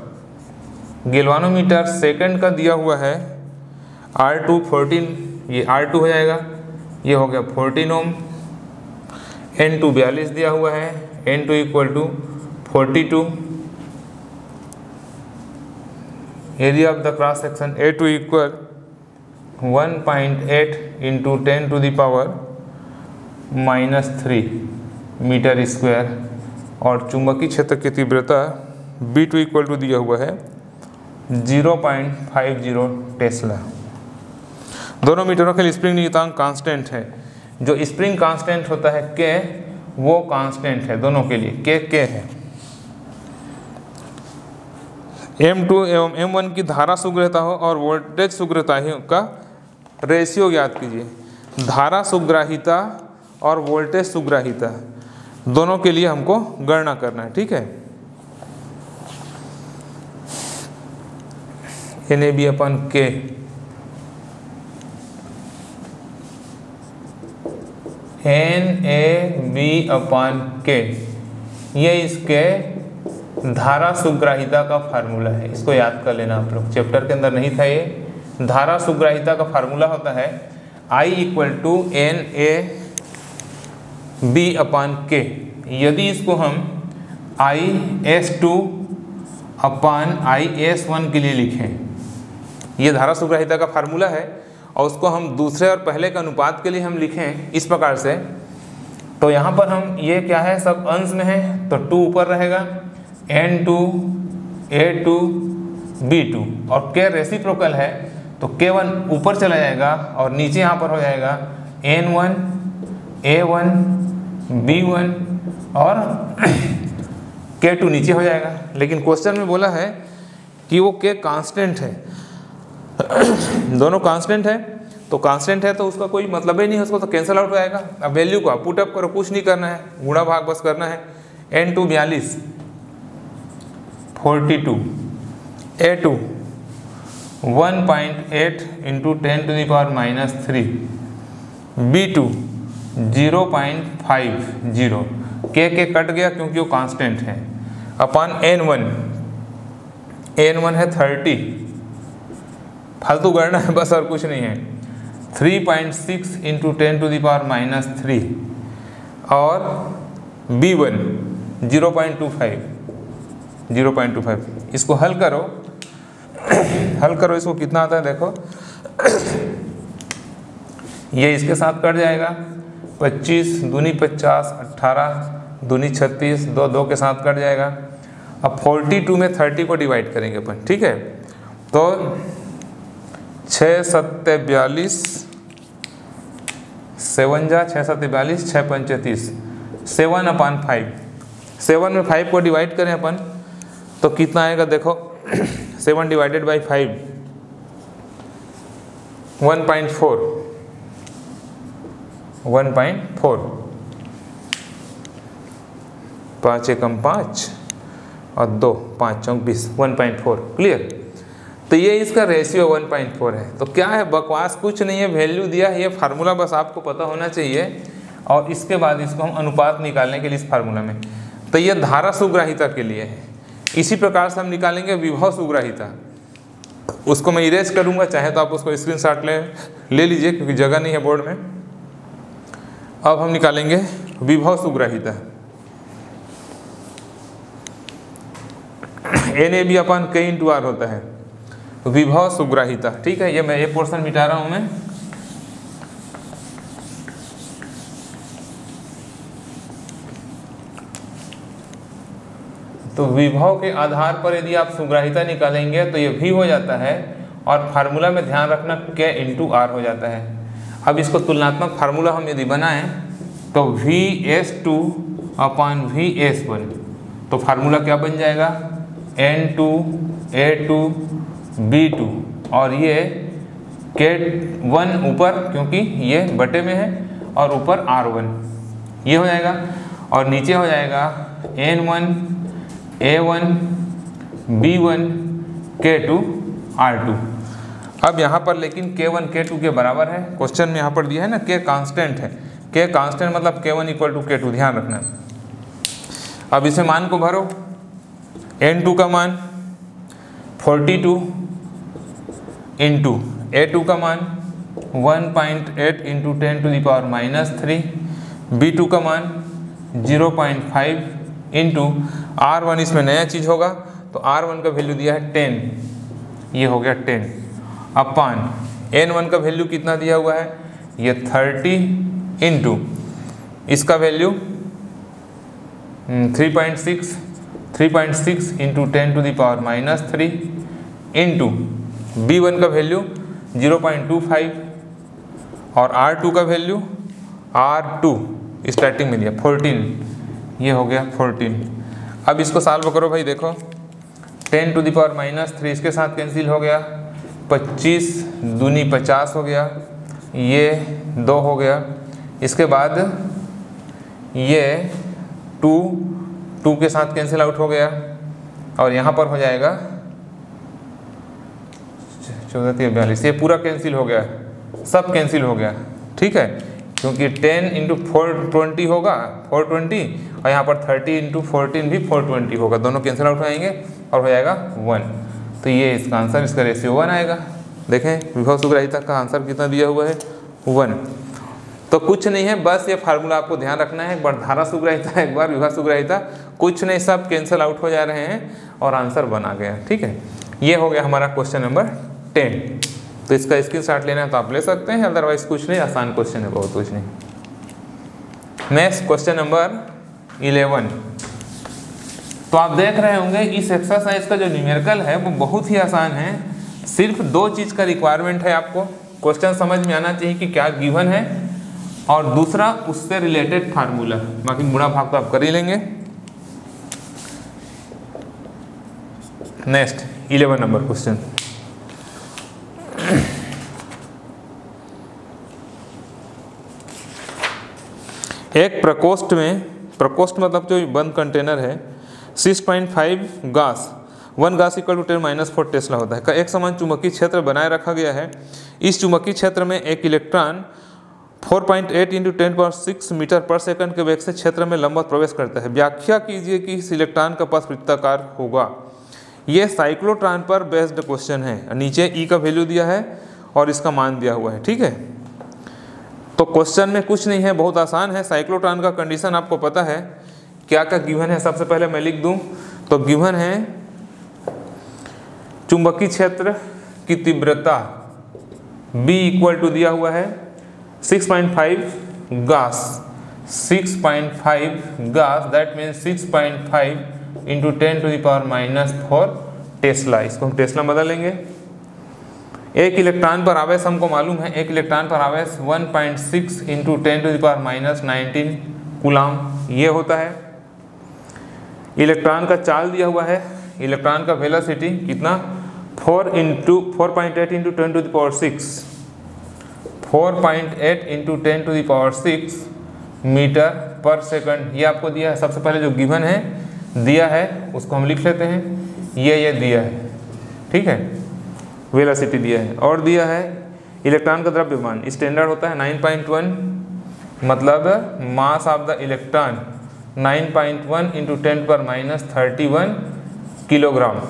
A: गेलवानोमीटर सेकंड का दिया हुआ है। आर टू फोर्टीन ये आर टू हो जाएगा। ये हो गया फोर्टीन ओम। एन टू बयालीस दिया हुआ है। N two equal to forty two area of the cross section A two equal 1.8 into ten to power minus three metre square और चुंबकीय क्षेत्र की तीव्रता बी टू इक्वल टू दिया हुआ है। 0.50 टेस्ला। दोनों मीटरों के लिए स्प्रिंग नियतांक कांस्टेंट है। जो स्प्रिंग कांस्टेंट होता है के वो कांस्टेंट है दोनों के लिए। के के है। M2 एवं M1 की धारा सुग्रहता हो और वोल्टेज सुग्रहता का रेशियो ज्ञात कीजिए। धारा सुग्राहिता और वोल्टेज सुग्राहिता। दोनों के लिए हमको गणना करना है, ठीक है? एन ए बी अपन के एन ए बी अपन के। ये इसके धारा सुग्राहिता का फार्मूला है। इसको याद कर लेना आप लोग। चैप्टर के अंदर नहीं था ये। धारा सुग्राहिता का फार्मूला होता है I equal to N A B upon K यदि इसको हम I S two upon I S one के लिए लिखें। ये धारा सुग्राहिता का फार्मूला है और उसको हम दूसरे और पहले के अनुपात के लिए हम लिखें इस प्रकार से। तो यहाँ पर हम ये क्या है? सब अंश में है तो टू ऊपर रहेगा, N two, A two, B two. और के रेसिप्रोकल है तो के वन ऊपर चला जाएगा और नीचे यहाँ पर हो जाएगा, N one, A one, B one और [CLEARS THROAT] के टू नीचे हो जाएगा। लेकिन क्वेश्चन में बोला है कि वो के कांस्टेंट है। [COUGHS] दोनों कांस्टेंट है तो कांस्टेंट है तो उसका कोई मतलब ही नहीं है, उसको तो कैंसिल आउट हो जाएगा। अब वैल्यू को पुट अप करो, कुछ नहीं करना है, गुणा भाग बस करना है। एन टू बयालीस forty two A two one point eight into ten to power minus three B two zero point five zero K के कट गया क्योंकि वो कांस्टेंट है। अपन एन वन एन वन है थर्टी फालतू गणना है, बस और कुछ नहीं है। Three point six into ten to power minus three और B one zero point two five zero point two five इसको हल करो। हल करो, इसको कितना आता है देखो। ये इसके साथ कट जाएगा। पच्चीस दूनी पचास, अट्ठारह दूनी छत्तीस, दो दो के साथ कट जाएगा। अब फोर्टी टू में थर्टी को डिवाइड करेंगे अपन, ठीक है? तो छः सत्ते बयालीस सेवन जा छः सत्ते बयालीस छः पंचतीस सेवन अपान फाइव सेवन में फाइव को डिवाइड करें अपन तो कितना आएगा देखो। [CLEARS THROAT] Seven divided by five one point four. One point four. पाँच एकम पाँच और दो, पाँच चौक बीस। One point four. क्लियर तो ये इसका रेशियो वन पॉइंट फोर है। तो क्या है? बकवास कुछ नहीं है वैल्यू दिया है, ये फार्मूला बस आपको पता होना चाहिए। और इसके बाद इसको हम अनुपात निकालने के लिए इस फार्मूला में। तो ये धारा सुग्राहिता के लिए है। इसी प्रकार से हम निकालेंगे विभव सुग्राहिता। उसको मैं इरेज करूँगा, चाहे तो आप उसको स्क्रीन शॉट ले ले लीजिए, क्योंकि जगह नहीं है बोर्ड में। अब हम निकालेंगे विभव सुग्राहिता। एन ए बी अपन के इंटू आर होता है। विभव सुग्राहिता। ठीक है, ये मैं ये पोर्शन मिटा रहा हूँ मैं। तो विभव के आधार पर यदि आप सुग्राहिता निकालेंगे तो ये भी हो जाता है और फार्मूला में ध्यान रखना के इंटू आर हो जाता है। अब इसको तुलनात्मक फार्मूला हम यदि बनाएँ तो V S two upon V S one तो फार्मूला क्या बन जाएगा? N two A two B two और ये के वन ऊपर, क्योंकि ये बटे में है, और ऊपर आर वन ये हो जाएगा, और नीचे हो जाएगा N one A one B one K two R two अब यहाँ पर, लेकिन के वन के टू के बराबर है। क्वेश्चन में यहाँ पर दिया है ना के कांस्टेंट है। के कांस्टेंट मतलब K one equal to K two ध्यान रखना। अब इसे मान को भरो। एन टू का मान forty two into A two का मान one point eight into ten to power minus three B two का मान zero point five into R one इसमें नया चीज़ होगा तो आर वन का वैल्यू दिया है टेन ये हो गया टेन अपान एन वन का वैल्यू कितना दिया हुआ है? ये थर्टी इंटू इसका value three point six three point six into ten to power minus three into B one का value zero point two five और आर टू का वैल्यू आर टू स्टार्टिंग में दिया फोर्टीन ये हो गया फोर्टीन अब इसको सॉल्व करो भाई, देखो ten to power minus three इसके साथ कैंसिल हो गया, पच्चीस दूनी पचास हो गया, ये दो हो गया, इसके बाद ये टू टू के साथ कैंसिल आउट हो गया, और यहाँ पर हो जाएगा चौदह तीन बयालीस। ये पूरा कैंसिल हो गया सब कैंसिल हो गया ठीक है? क्योंकि टेन इंटू फोर ट्वेंटी होगा, फोर ट्वेंटी, और यहाँ पर थर्टी इंटू फोर्टीन भी फोर ट्वेंटी होगा। दोनों कैंसिल आउट हो जाएँगे और हो जाएगा वन। तो ये इसका आंसर इसका रेशियो वन आएगा। देखें, विभव सुग्राहिता का आंसर कितना दिया हुआ है? वन। तो कुछ नहीं है, बस ये फार्मूला आपको ध्यान रखना है। एक बार धारा सुग्राहिता एक बार विभा सुग्राहिता कुछ नहीं, सब कैंसिल आउट हो जा रहे हैं और आंसर बना गया ठीक है? ये हो गया हमारा क्वेश्चन नंबर टेन तो इसका स्क्रीन शॉट लेना है तो आप ले सकते हैं अदरवाइज़ कुछ नहीं, आसान क्वेश्चन है, बहुत कुछ नहीं। नेक्स्ट क्वेश्चन नंबर इलेवन तो आप देख रहे होंगे, इस एक्सरसाइज का जो न्यूमेरिकल है, वो बहुत ही आसान है। सिर्फ़ दो चीज़ का रिक्वायरमेंट है आपको। क्वेश्चन समझ में आना चाहिए कि क्या गिवन है, और दूसरा उससे रिलेटेड फार्मूला बाकी बुरा भाग तो आप कर ही लेंगे। नेक्स्ट इलेवन नंबर क्वेश्चन एक प्रकोष्ठ में, प्रकोष्ठ मतलब जो बंद कंटेनर है 6.5 gauss one gauss equal to ten minus four tesla होता है। का एक समान चुंबकीय क्षेत्र बनाए रखा गया है। इस चुंबकीय क्षेत्र में एक electron 4.8 point eight into ten पर सिक्स मीटर पर सेकंड के वेग से क्षेत्र में लंबवत प्रवेश करता है। व्याख्या कीजिए कि इस इलेक्ट्रॉन का पथ वृत्ताकार होगा। ये साइक्लोट्रॉन पर बेस्ड क्वेश्चन है। नीचे ई का वैल्यू दिया है और इसका मान दिया हुआ है। ठीक है? तो क्वेश्चन में कुछ नहीं है, बहुत आसान है। साइक्लोट्रॉन का कंडीशन आपको पता है। क्या क्या गिवन है? सबसे पहले मैं लिख दूँ। तो गिवन है चुंबकीय क्षेत्र की तीव्रता B इक्वल टू दिया हुआ है। 6.5 gauss 6.5 gauss that means 6.5 into ten to power minus four tesla इसको हम टेस्ला बदल लेंगे। एक इलेक्ट्रॉन पर आवेश हमको मालूम है, एक इलेक्ट्रॉन पर आवेश 1.6 point six into ten to power minus nineteen coulomb ये होता है। इलेक्ट्रॉन का चाल दिया हुआ है इलेक्ट्रॉन का वेलोसिटी कितना? Four into four point eight into ten to power six four point eight into ten to power six metre पर सेकंड ये आपको दिया है, सबसे पहले जो गिवन है, दिया है, उसको हम लिख लेते हैं। ये ये दिया है। ठीक है? वेलोसिटी दिया है। और दिया है इलेक्ट्रॉन का द्रव्यमान। स्टैंडर्ड होता है 9.1 मतलब mass of the electron 9.1 point one into ten पर माइनस थर्टी वन किलोग्राम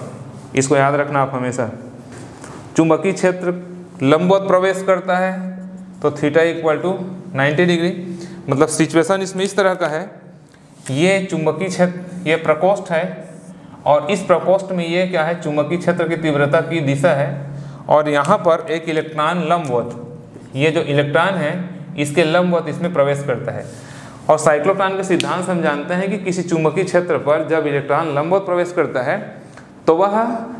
A: इसको याद रखना आप हमेशा। चुंबकीय क्षेत्र लंबवत प्रवेश करता है तो थीटा इक्वल टू 90 डिग्री मतलब सिचुएशन इसमें इस तरह का है। ये चुंबकीय क्षेत्र, ये प्रकोष्ठ है, और इस प्रकोष्ठ में ये क्या है? चुंबकीय क्षेत्र की तीव्रता की दिशा है। और यहाँ पर एक इलेक्ट्रॉन लंबवत, ये जो इलेक्ट्रॉन है, इसके लंबवत इसमें प्रवेश करता है। और साइक्लोट्रॉन के सिद्धांत से हम जानते हैं कि किसी चुंबकीय क्षेत्र पर जब इलेक्ट्रॉन लंबवत प्रवेश करता है तो वह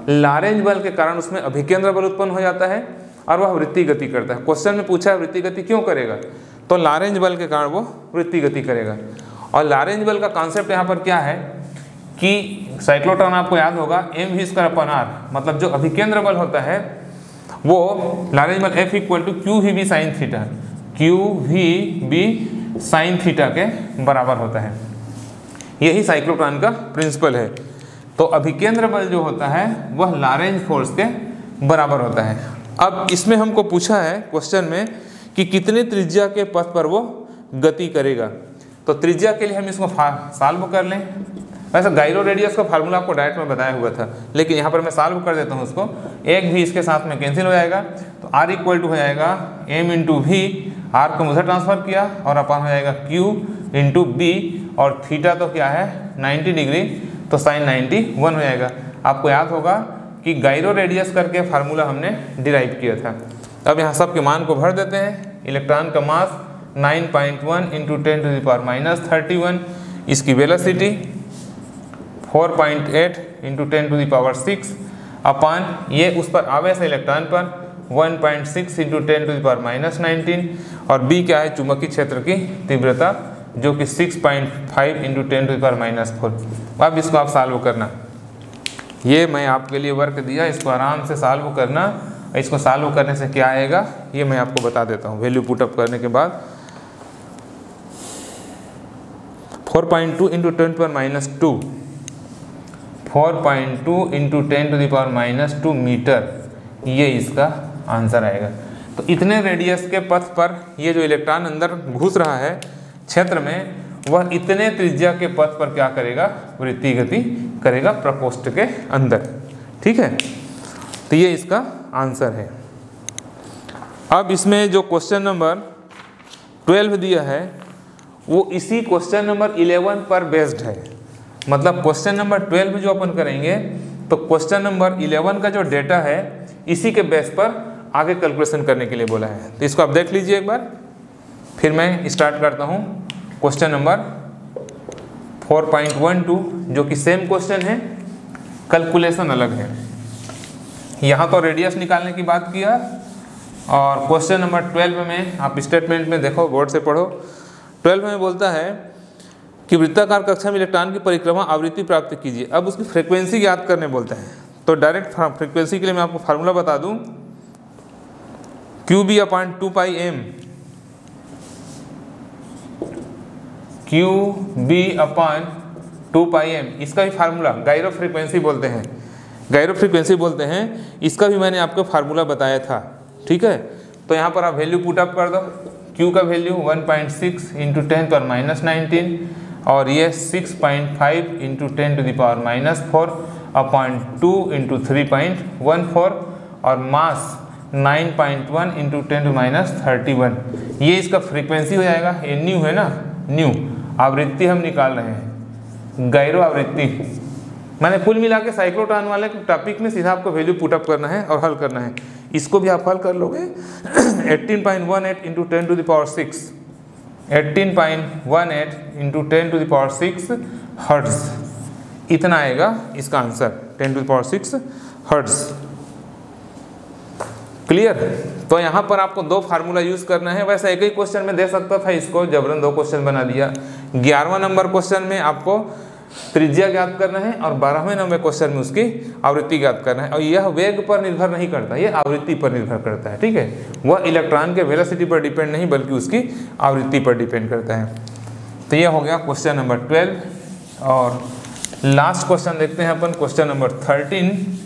A: लारेंज बल के कारण उसमें अभिकेंद्र बल उत्पन्न हो जाता है और वह वृत्ति गति करता है। क्वेश्चन में पूछा है, वृत्ति गति क्यों करेगा? तो लारेंज बल के कारण वो वृत्ति गति करेगा। और लारेंज बल का कॉन्सेप्ट यहाँ पर क्या है कि साइक्लोट्रॉन, आपको याद होगा M V square upon R मतलब जो अभिकेंद्र बल होता है वो लारेंजमल F equal to Q V B sine theta Q V B sine theta के बराबर होता है। यही साइक्लोट्रॉन का प्रिंसिपल है। तो अभिकेंद्र बल जो होता है, वह लारेंज फोर्स के बराबर होता है। अब इसमें हमको पूछा है क्वेश्चन में कि कितने त्रिज्या के पथ पर वो गति करेगा। तो त्रिज्या के लिए हम इसको सॉल्व कर लें। वैसे गाइरो रेडियस का फार्मूला आपको डायरेक्ट में बताया हुआ था, लेकिन यहाँ पर मैं सॉल्व कर देता हूँ उसको। एक भी इसके साथ में कैंसिल हो जाएगा तो आर इक्वल टू हो जाएगा एम इंटू वी आर को मुझे ट्रांसफ़र किया और अपन हो जाएगा क्यू इंटू बी और थीटा तो क्या है? 90 डिग्री तो साइन 91 हो जाएगा। आपको याद होगा कि गाइरो रेडियस करके फार्मूला हमने डिराइव किया था। अब यहाँ सब के मान को भर देते हैं। इलेक्ट्रॉन का mass 9.1 point one into ten to the power minus thirty इसकी velocity 4.8 point eight into ten to the power six अपान ये उस पर आवेश इलेक्ट्रॉन पर 1.6 point six into ten to the power minus nineteen और बी क्या है? चुंबकीय क्षेत्र की तीव्रता जो कि 6.5 point five into ten to the power minus four अब इसको आप सॉल्व करना। ये मैं आपके लिए वर्क दिया, इसको आराम से सॉल्व करना। इसको सॉल्व करने से क्या आएगा? ये मैं आपको बता देता हूँ। वैल्यू पुटअप करने के बाद 4.2 पॉइंट टू इंटू टेन पर minus two four point two into ten to the power minus two metre ये इसका आंसर आएगा। तो इतने रेडियस के पथ पर ये जो इलेक्ट्रॉन अंदर घुस रहा है क्षेत्र में, वह इतने त्रिज्या के पथ पर क्या करेगा? वृत्ति गति करेगा प्रकोष्ठ के अंदर। ठीक है? तो ये इसका आंसर है। अब इसमें जो क्वेश्चन नंबर 12 दिया है, वो इसी क्वेश्चन नंबर 11 पर बेस्ड है। मतलब क्वेश्चन नंबर 12 जो अपन करेंगे तो क्वेश्चन नंबर 11 का जो डेटा है, इसी के बेस पर आगे कैलकुलेशन करने के लिए बोला है। तो इसको आप देख लीजिए एक बार। फिर मैं स्टार्ट करता हूँ। क्वेश्चन नंबर 4.12 जो कि सेम क्वेश्चन है कैलकुलेशन अलग है। यहाँ तो रेडियस निकालने की बात किया, और क्वेश्चन नंबर 12 में आप स्टेटमेंट में देखो बोर्ड से पढ़ो। 12 में बोलता है कि वृत्ताकार कक्षा में इलेक्ट्रॉन की परिक्रमा आवृत्ति प्राप्त कीजिए। अब उसकी फ्रिक्वेंसी याद करने बोलते हैं। तो डायरेक्ट फ्रिक्वेंसी के लिए मैं आपको फार्मूला बता दूँ। Q B upon two pi M Q B upon two pi M इसका भी फार्मूला गायरो फ्रिक्वेंसी बोलते हैं। गायरो फ्रिक्वेंसी बोलते हैं। इसका भी मैंने आपको फार्मूला बताया था। ठीक है? तो यहाँ पर आप वैल्यू पुट अप कर दो। क्यू का value 1.6 point six into ten पर माइनस नाइनटीन और ये 6.5 point five into ten to the power minus four upon two into three point one four और mass 9.1 point one into ten to minus thirty one ये इसका फ्रीक्वेंसी हो जाएगा, ये न्यू है ना? न्यू आवृत्ति हम निकाल रहे हैं। गैरो आवृत्ति। मैंने कुल मिला के साइक्लोट्रॉन वाले टॉपिक में सीधा आपको वैल्यू पुटअप करना है और हल करना है। इसको भी आप हल कर लोगे। 18.18 point one eight into ten to the power six eighteen point one eight into ten to the power six hertz इतना आएगा इसका answer ten to the power six hertz clear तो यहाँ पर आपको दो फार्मूला यूज़ करना है, वैसे एक ही क्वेश्चन में दे सकता था इसको, जबरन दो क्वेश्चन बना दिया। ग्यारहवा नंबर क्वेश्चन में आपको त्रिज्या ज्ञात करना है और बारहवें नंबर क्वेश्चन में उसकी आवृत्ति ज्ञात करना है। और यह वेग पर निर्भर नहीं करता, यह आवृत्ति पर निर्भर करता है, ठीक है? वह इलेक्ट्रॉन के वेलोसिटी पर डिपेंड नहीं, बल्कि उसकी आवृत्ति पर डिपेंड करता है। तो यह हो गया क्वेश्चन नंबर ट्वेल्व। और लास्ट क्वेश्चन देखते हैं अपन, क्वेश्चन नंबर थर्टीन।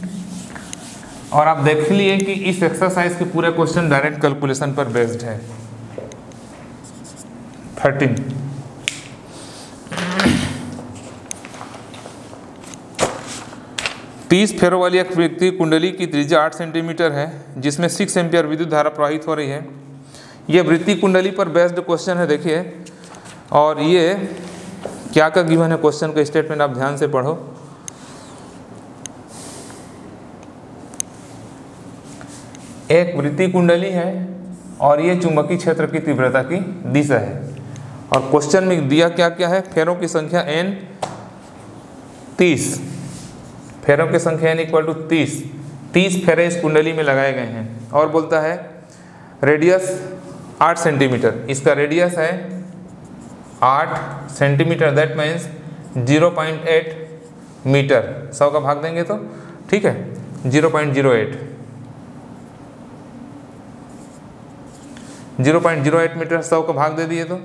A: और आप देख लिए कि इस एक्सरसाइज के पूरे क्वेश्चन डायरेक्ट कैलकुलेशन पर बेस्ड है। थर्टीन। तीस फेरो वाली एक व्यक्ति कुंडली की त्रिज्या आठ सेंटीमीटर है, जिसमें सिक्स एम्पियर विद्युत धारा प्रवाहित हो रही है। यह वृत्ति कुंडली पर बेस्ड क्वेश्चन है, देखिए। और ये क्या का गिवन है क्वेश्चन का स्टेटमेंट आप ध्यान से पढ़ो। एक वृत्ति कुंडली है और ये चुंबकीय क्षेत्र की तीव्रता की दिशा है। और क्वेश्चन में दिया क्या क्या है? फेरों की संख्या एन तीस। फेरों की संख्या इक्वल टू तीस। तीस फेरे इस कुंडली में लगाए गए हैं और बोलता है रेडियस आठ सेंटीमीटर इसका रेडियस है आठ centimetre that means zero point eight metre सौ का भाग देंगे तो? ठीक है zero point zero eight zero point zero eight metre सौ का भाग दे दिए तो?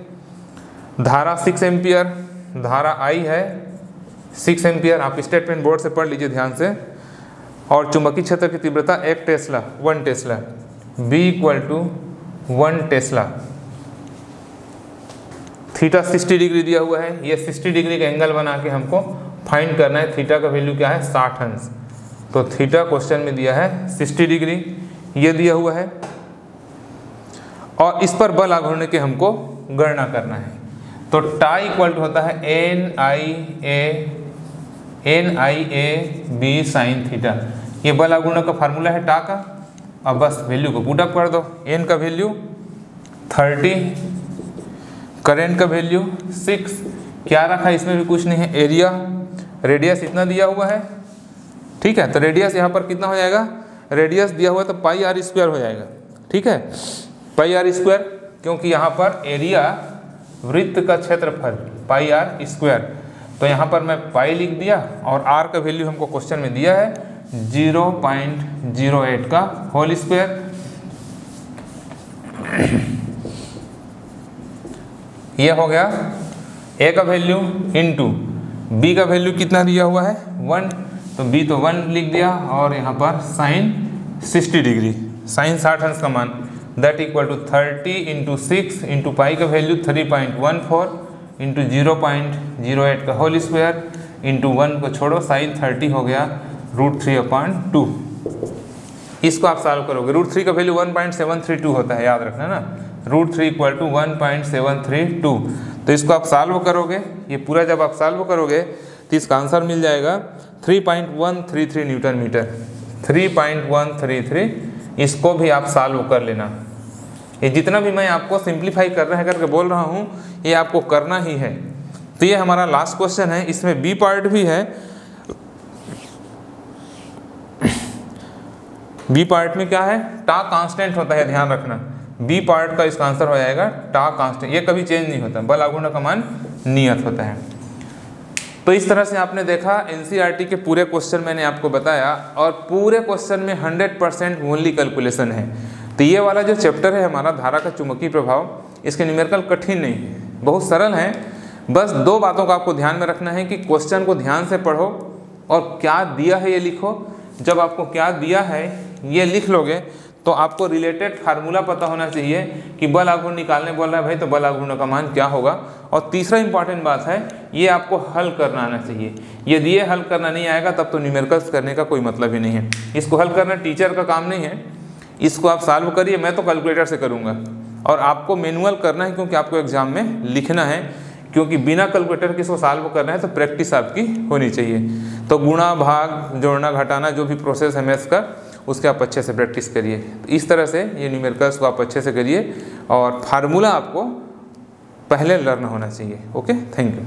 A: धारा सिक्स एम्पियर धारा आई है सिक्स एम्पियर, आप स्टेटमेंट बोर्ड से पढ़ लीजिए ध्यान से। और चुंबकीय क्षेत्र की तीव्रता एक tesla one tesla B equal to one tesla theta 60 degree दिया हुआ है। ये 60 डिग्री का एंगल बना के हमको फाइंड करना है। थीटा का वैल्यू क्या है? 60 अंश। तो थीटा क्वेश्चन में दिया है 60 डिग्री ये दिया हुआ है। और इस पर बल आघूर्ण के हमको गणना करना है। तो टाई इक्वल टू होता है N I A N I A B sine theta ये बल आघूर्ण का फार्मूला है टा का अब बस वैल्यू को पुटअप कर दो। एन का वैल्यू 30 करेंट का वैल्यू सिक्स क्या रखा इसमें भी कुछ नहीं है? एरिया रेडियस इतना दिया हुआ है। ठीक है? तो रेडियस यहाँ पर कितना हो जाएगा? रेडियस दिया हुआ है तो पाई आर स्क्वायर हो जाएगा। ठीक है? पाई आर स्क्वायर क्योंकि यहाँ पर एरिया वृत्त का क्षेत्रफल पाई आर स्क्वायर तो यहाँ पर मैं पाई लिख दिया और आर का वैल्यू हमको क्वेश्चन में दिया है ज़ीरो पॉइंट ज़ीरो एट का होल स्क्वायर ये हो गया ए का वैल्यू इनटू बी का वैल्यू कितना दिया हुआ है? वन तो बी तो वन लिख दिया और यहाँ पर साइन सिक्सटी डिग्री साइन साठ अंश का मान. That equal to thirty into six into pi का value three point one four into zero point zero eight का होल स्क्वायर इंटू वन को छोड़ो साइन थर्टी हो गया रूट थ्री अपॉइंट टू इसको आप सॉल्व करोगे। रूट थ्री का value one point seven three two होता है, याद रखना ना। Root three equal to one point seven three two तो इसको आप सॉल्व करोगे, ये पूरा जब आप सॉल्व करोगे तो इसका आंसर मिल जाएगा three point one three three newton metre three point one three three इसको भी आप सॉल्व कर लेना। ये जितना भी मैं आपको सिंप्लीफाई कर रहा है, करके बोल रहा हूँ, ये आपको करना ही है। तो ये हमारा लास्ट क्वेश्चन है, इसमें बी पार्ट भी है। बी पार्ट में क्या है? टा कांस्टेंट होता है, ध्यान रखना। बी पार्ट का इसका आंसर हो जाएगा टा कांस्टेंट ये कभी चेंज नहीं होता, बल आगुण का मान नियत होता है। तो इस तरह से आपने देखा एनसीईआरटी के पूरे क्वेश्चन मैंने आपको बताया, और पूरे क्वेश्चन में 100 परसेंट ओनली कैलकुलेशन है। तो ये वाला जो चैप्टर है हमारा, धारा का चुंबकीय प्रभाव, इसके न्यूमेरिकल कठिन नहीं है। बहुत सरल है। बस दो बातों का आपको ध्यान में रखना है कि क्वेश्चन को ध्यान से पढ़ो और क्या दिया है ये लिखो। जब आपको क्या दिया है, ये लिख लोगे तो आपको रिलेटेड फार्मूला पता होना चाहिए कि बल आघूर्ण निकालने बोल रहा है, भाई तो बल आघूर्ण का मान क्या होगा? और तीसरा इंपॉर्टेंट बात है, ये आपको हल करना आना चाहिए। यदि ये हल करना नहीं आएगा, तब तो न्यूमेरिकल्स करने का कोई मतलब ही नहीं है। इसको हल करना टीचर का काम नहीं है। इसको आप सॉल्व करिए, मैं तो कैलकुलेटर से करूँगा। और आपको मैनुअल करना है, क्योंकि आपको एग्ज़ाम में लिखना है। क्योंकि बिना कैलकुलेटर के इसको सॉल्व करना है तो प्रैक्टिस आपकी होनी चाहिए। तो गुणा, भाग, जोड़ना, घटाना, जो भी प्रोसेस है मैथ्स का, उसके आप अच्छे से प्रैक्टिस करिए। तो इस तरह से ये न्यूमेरिकल्स को आप अच्छे से करिए, और फार्मूला आपको पहले लर्न होना चाहिए। Okay thank you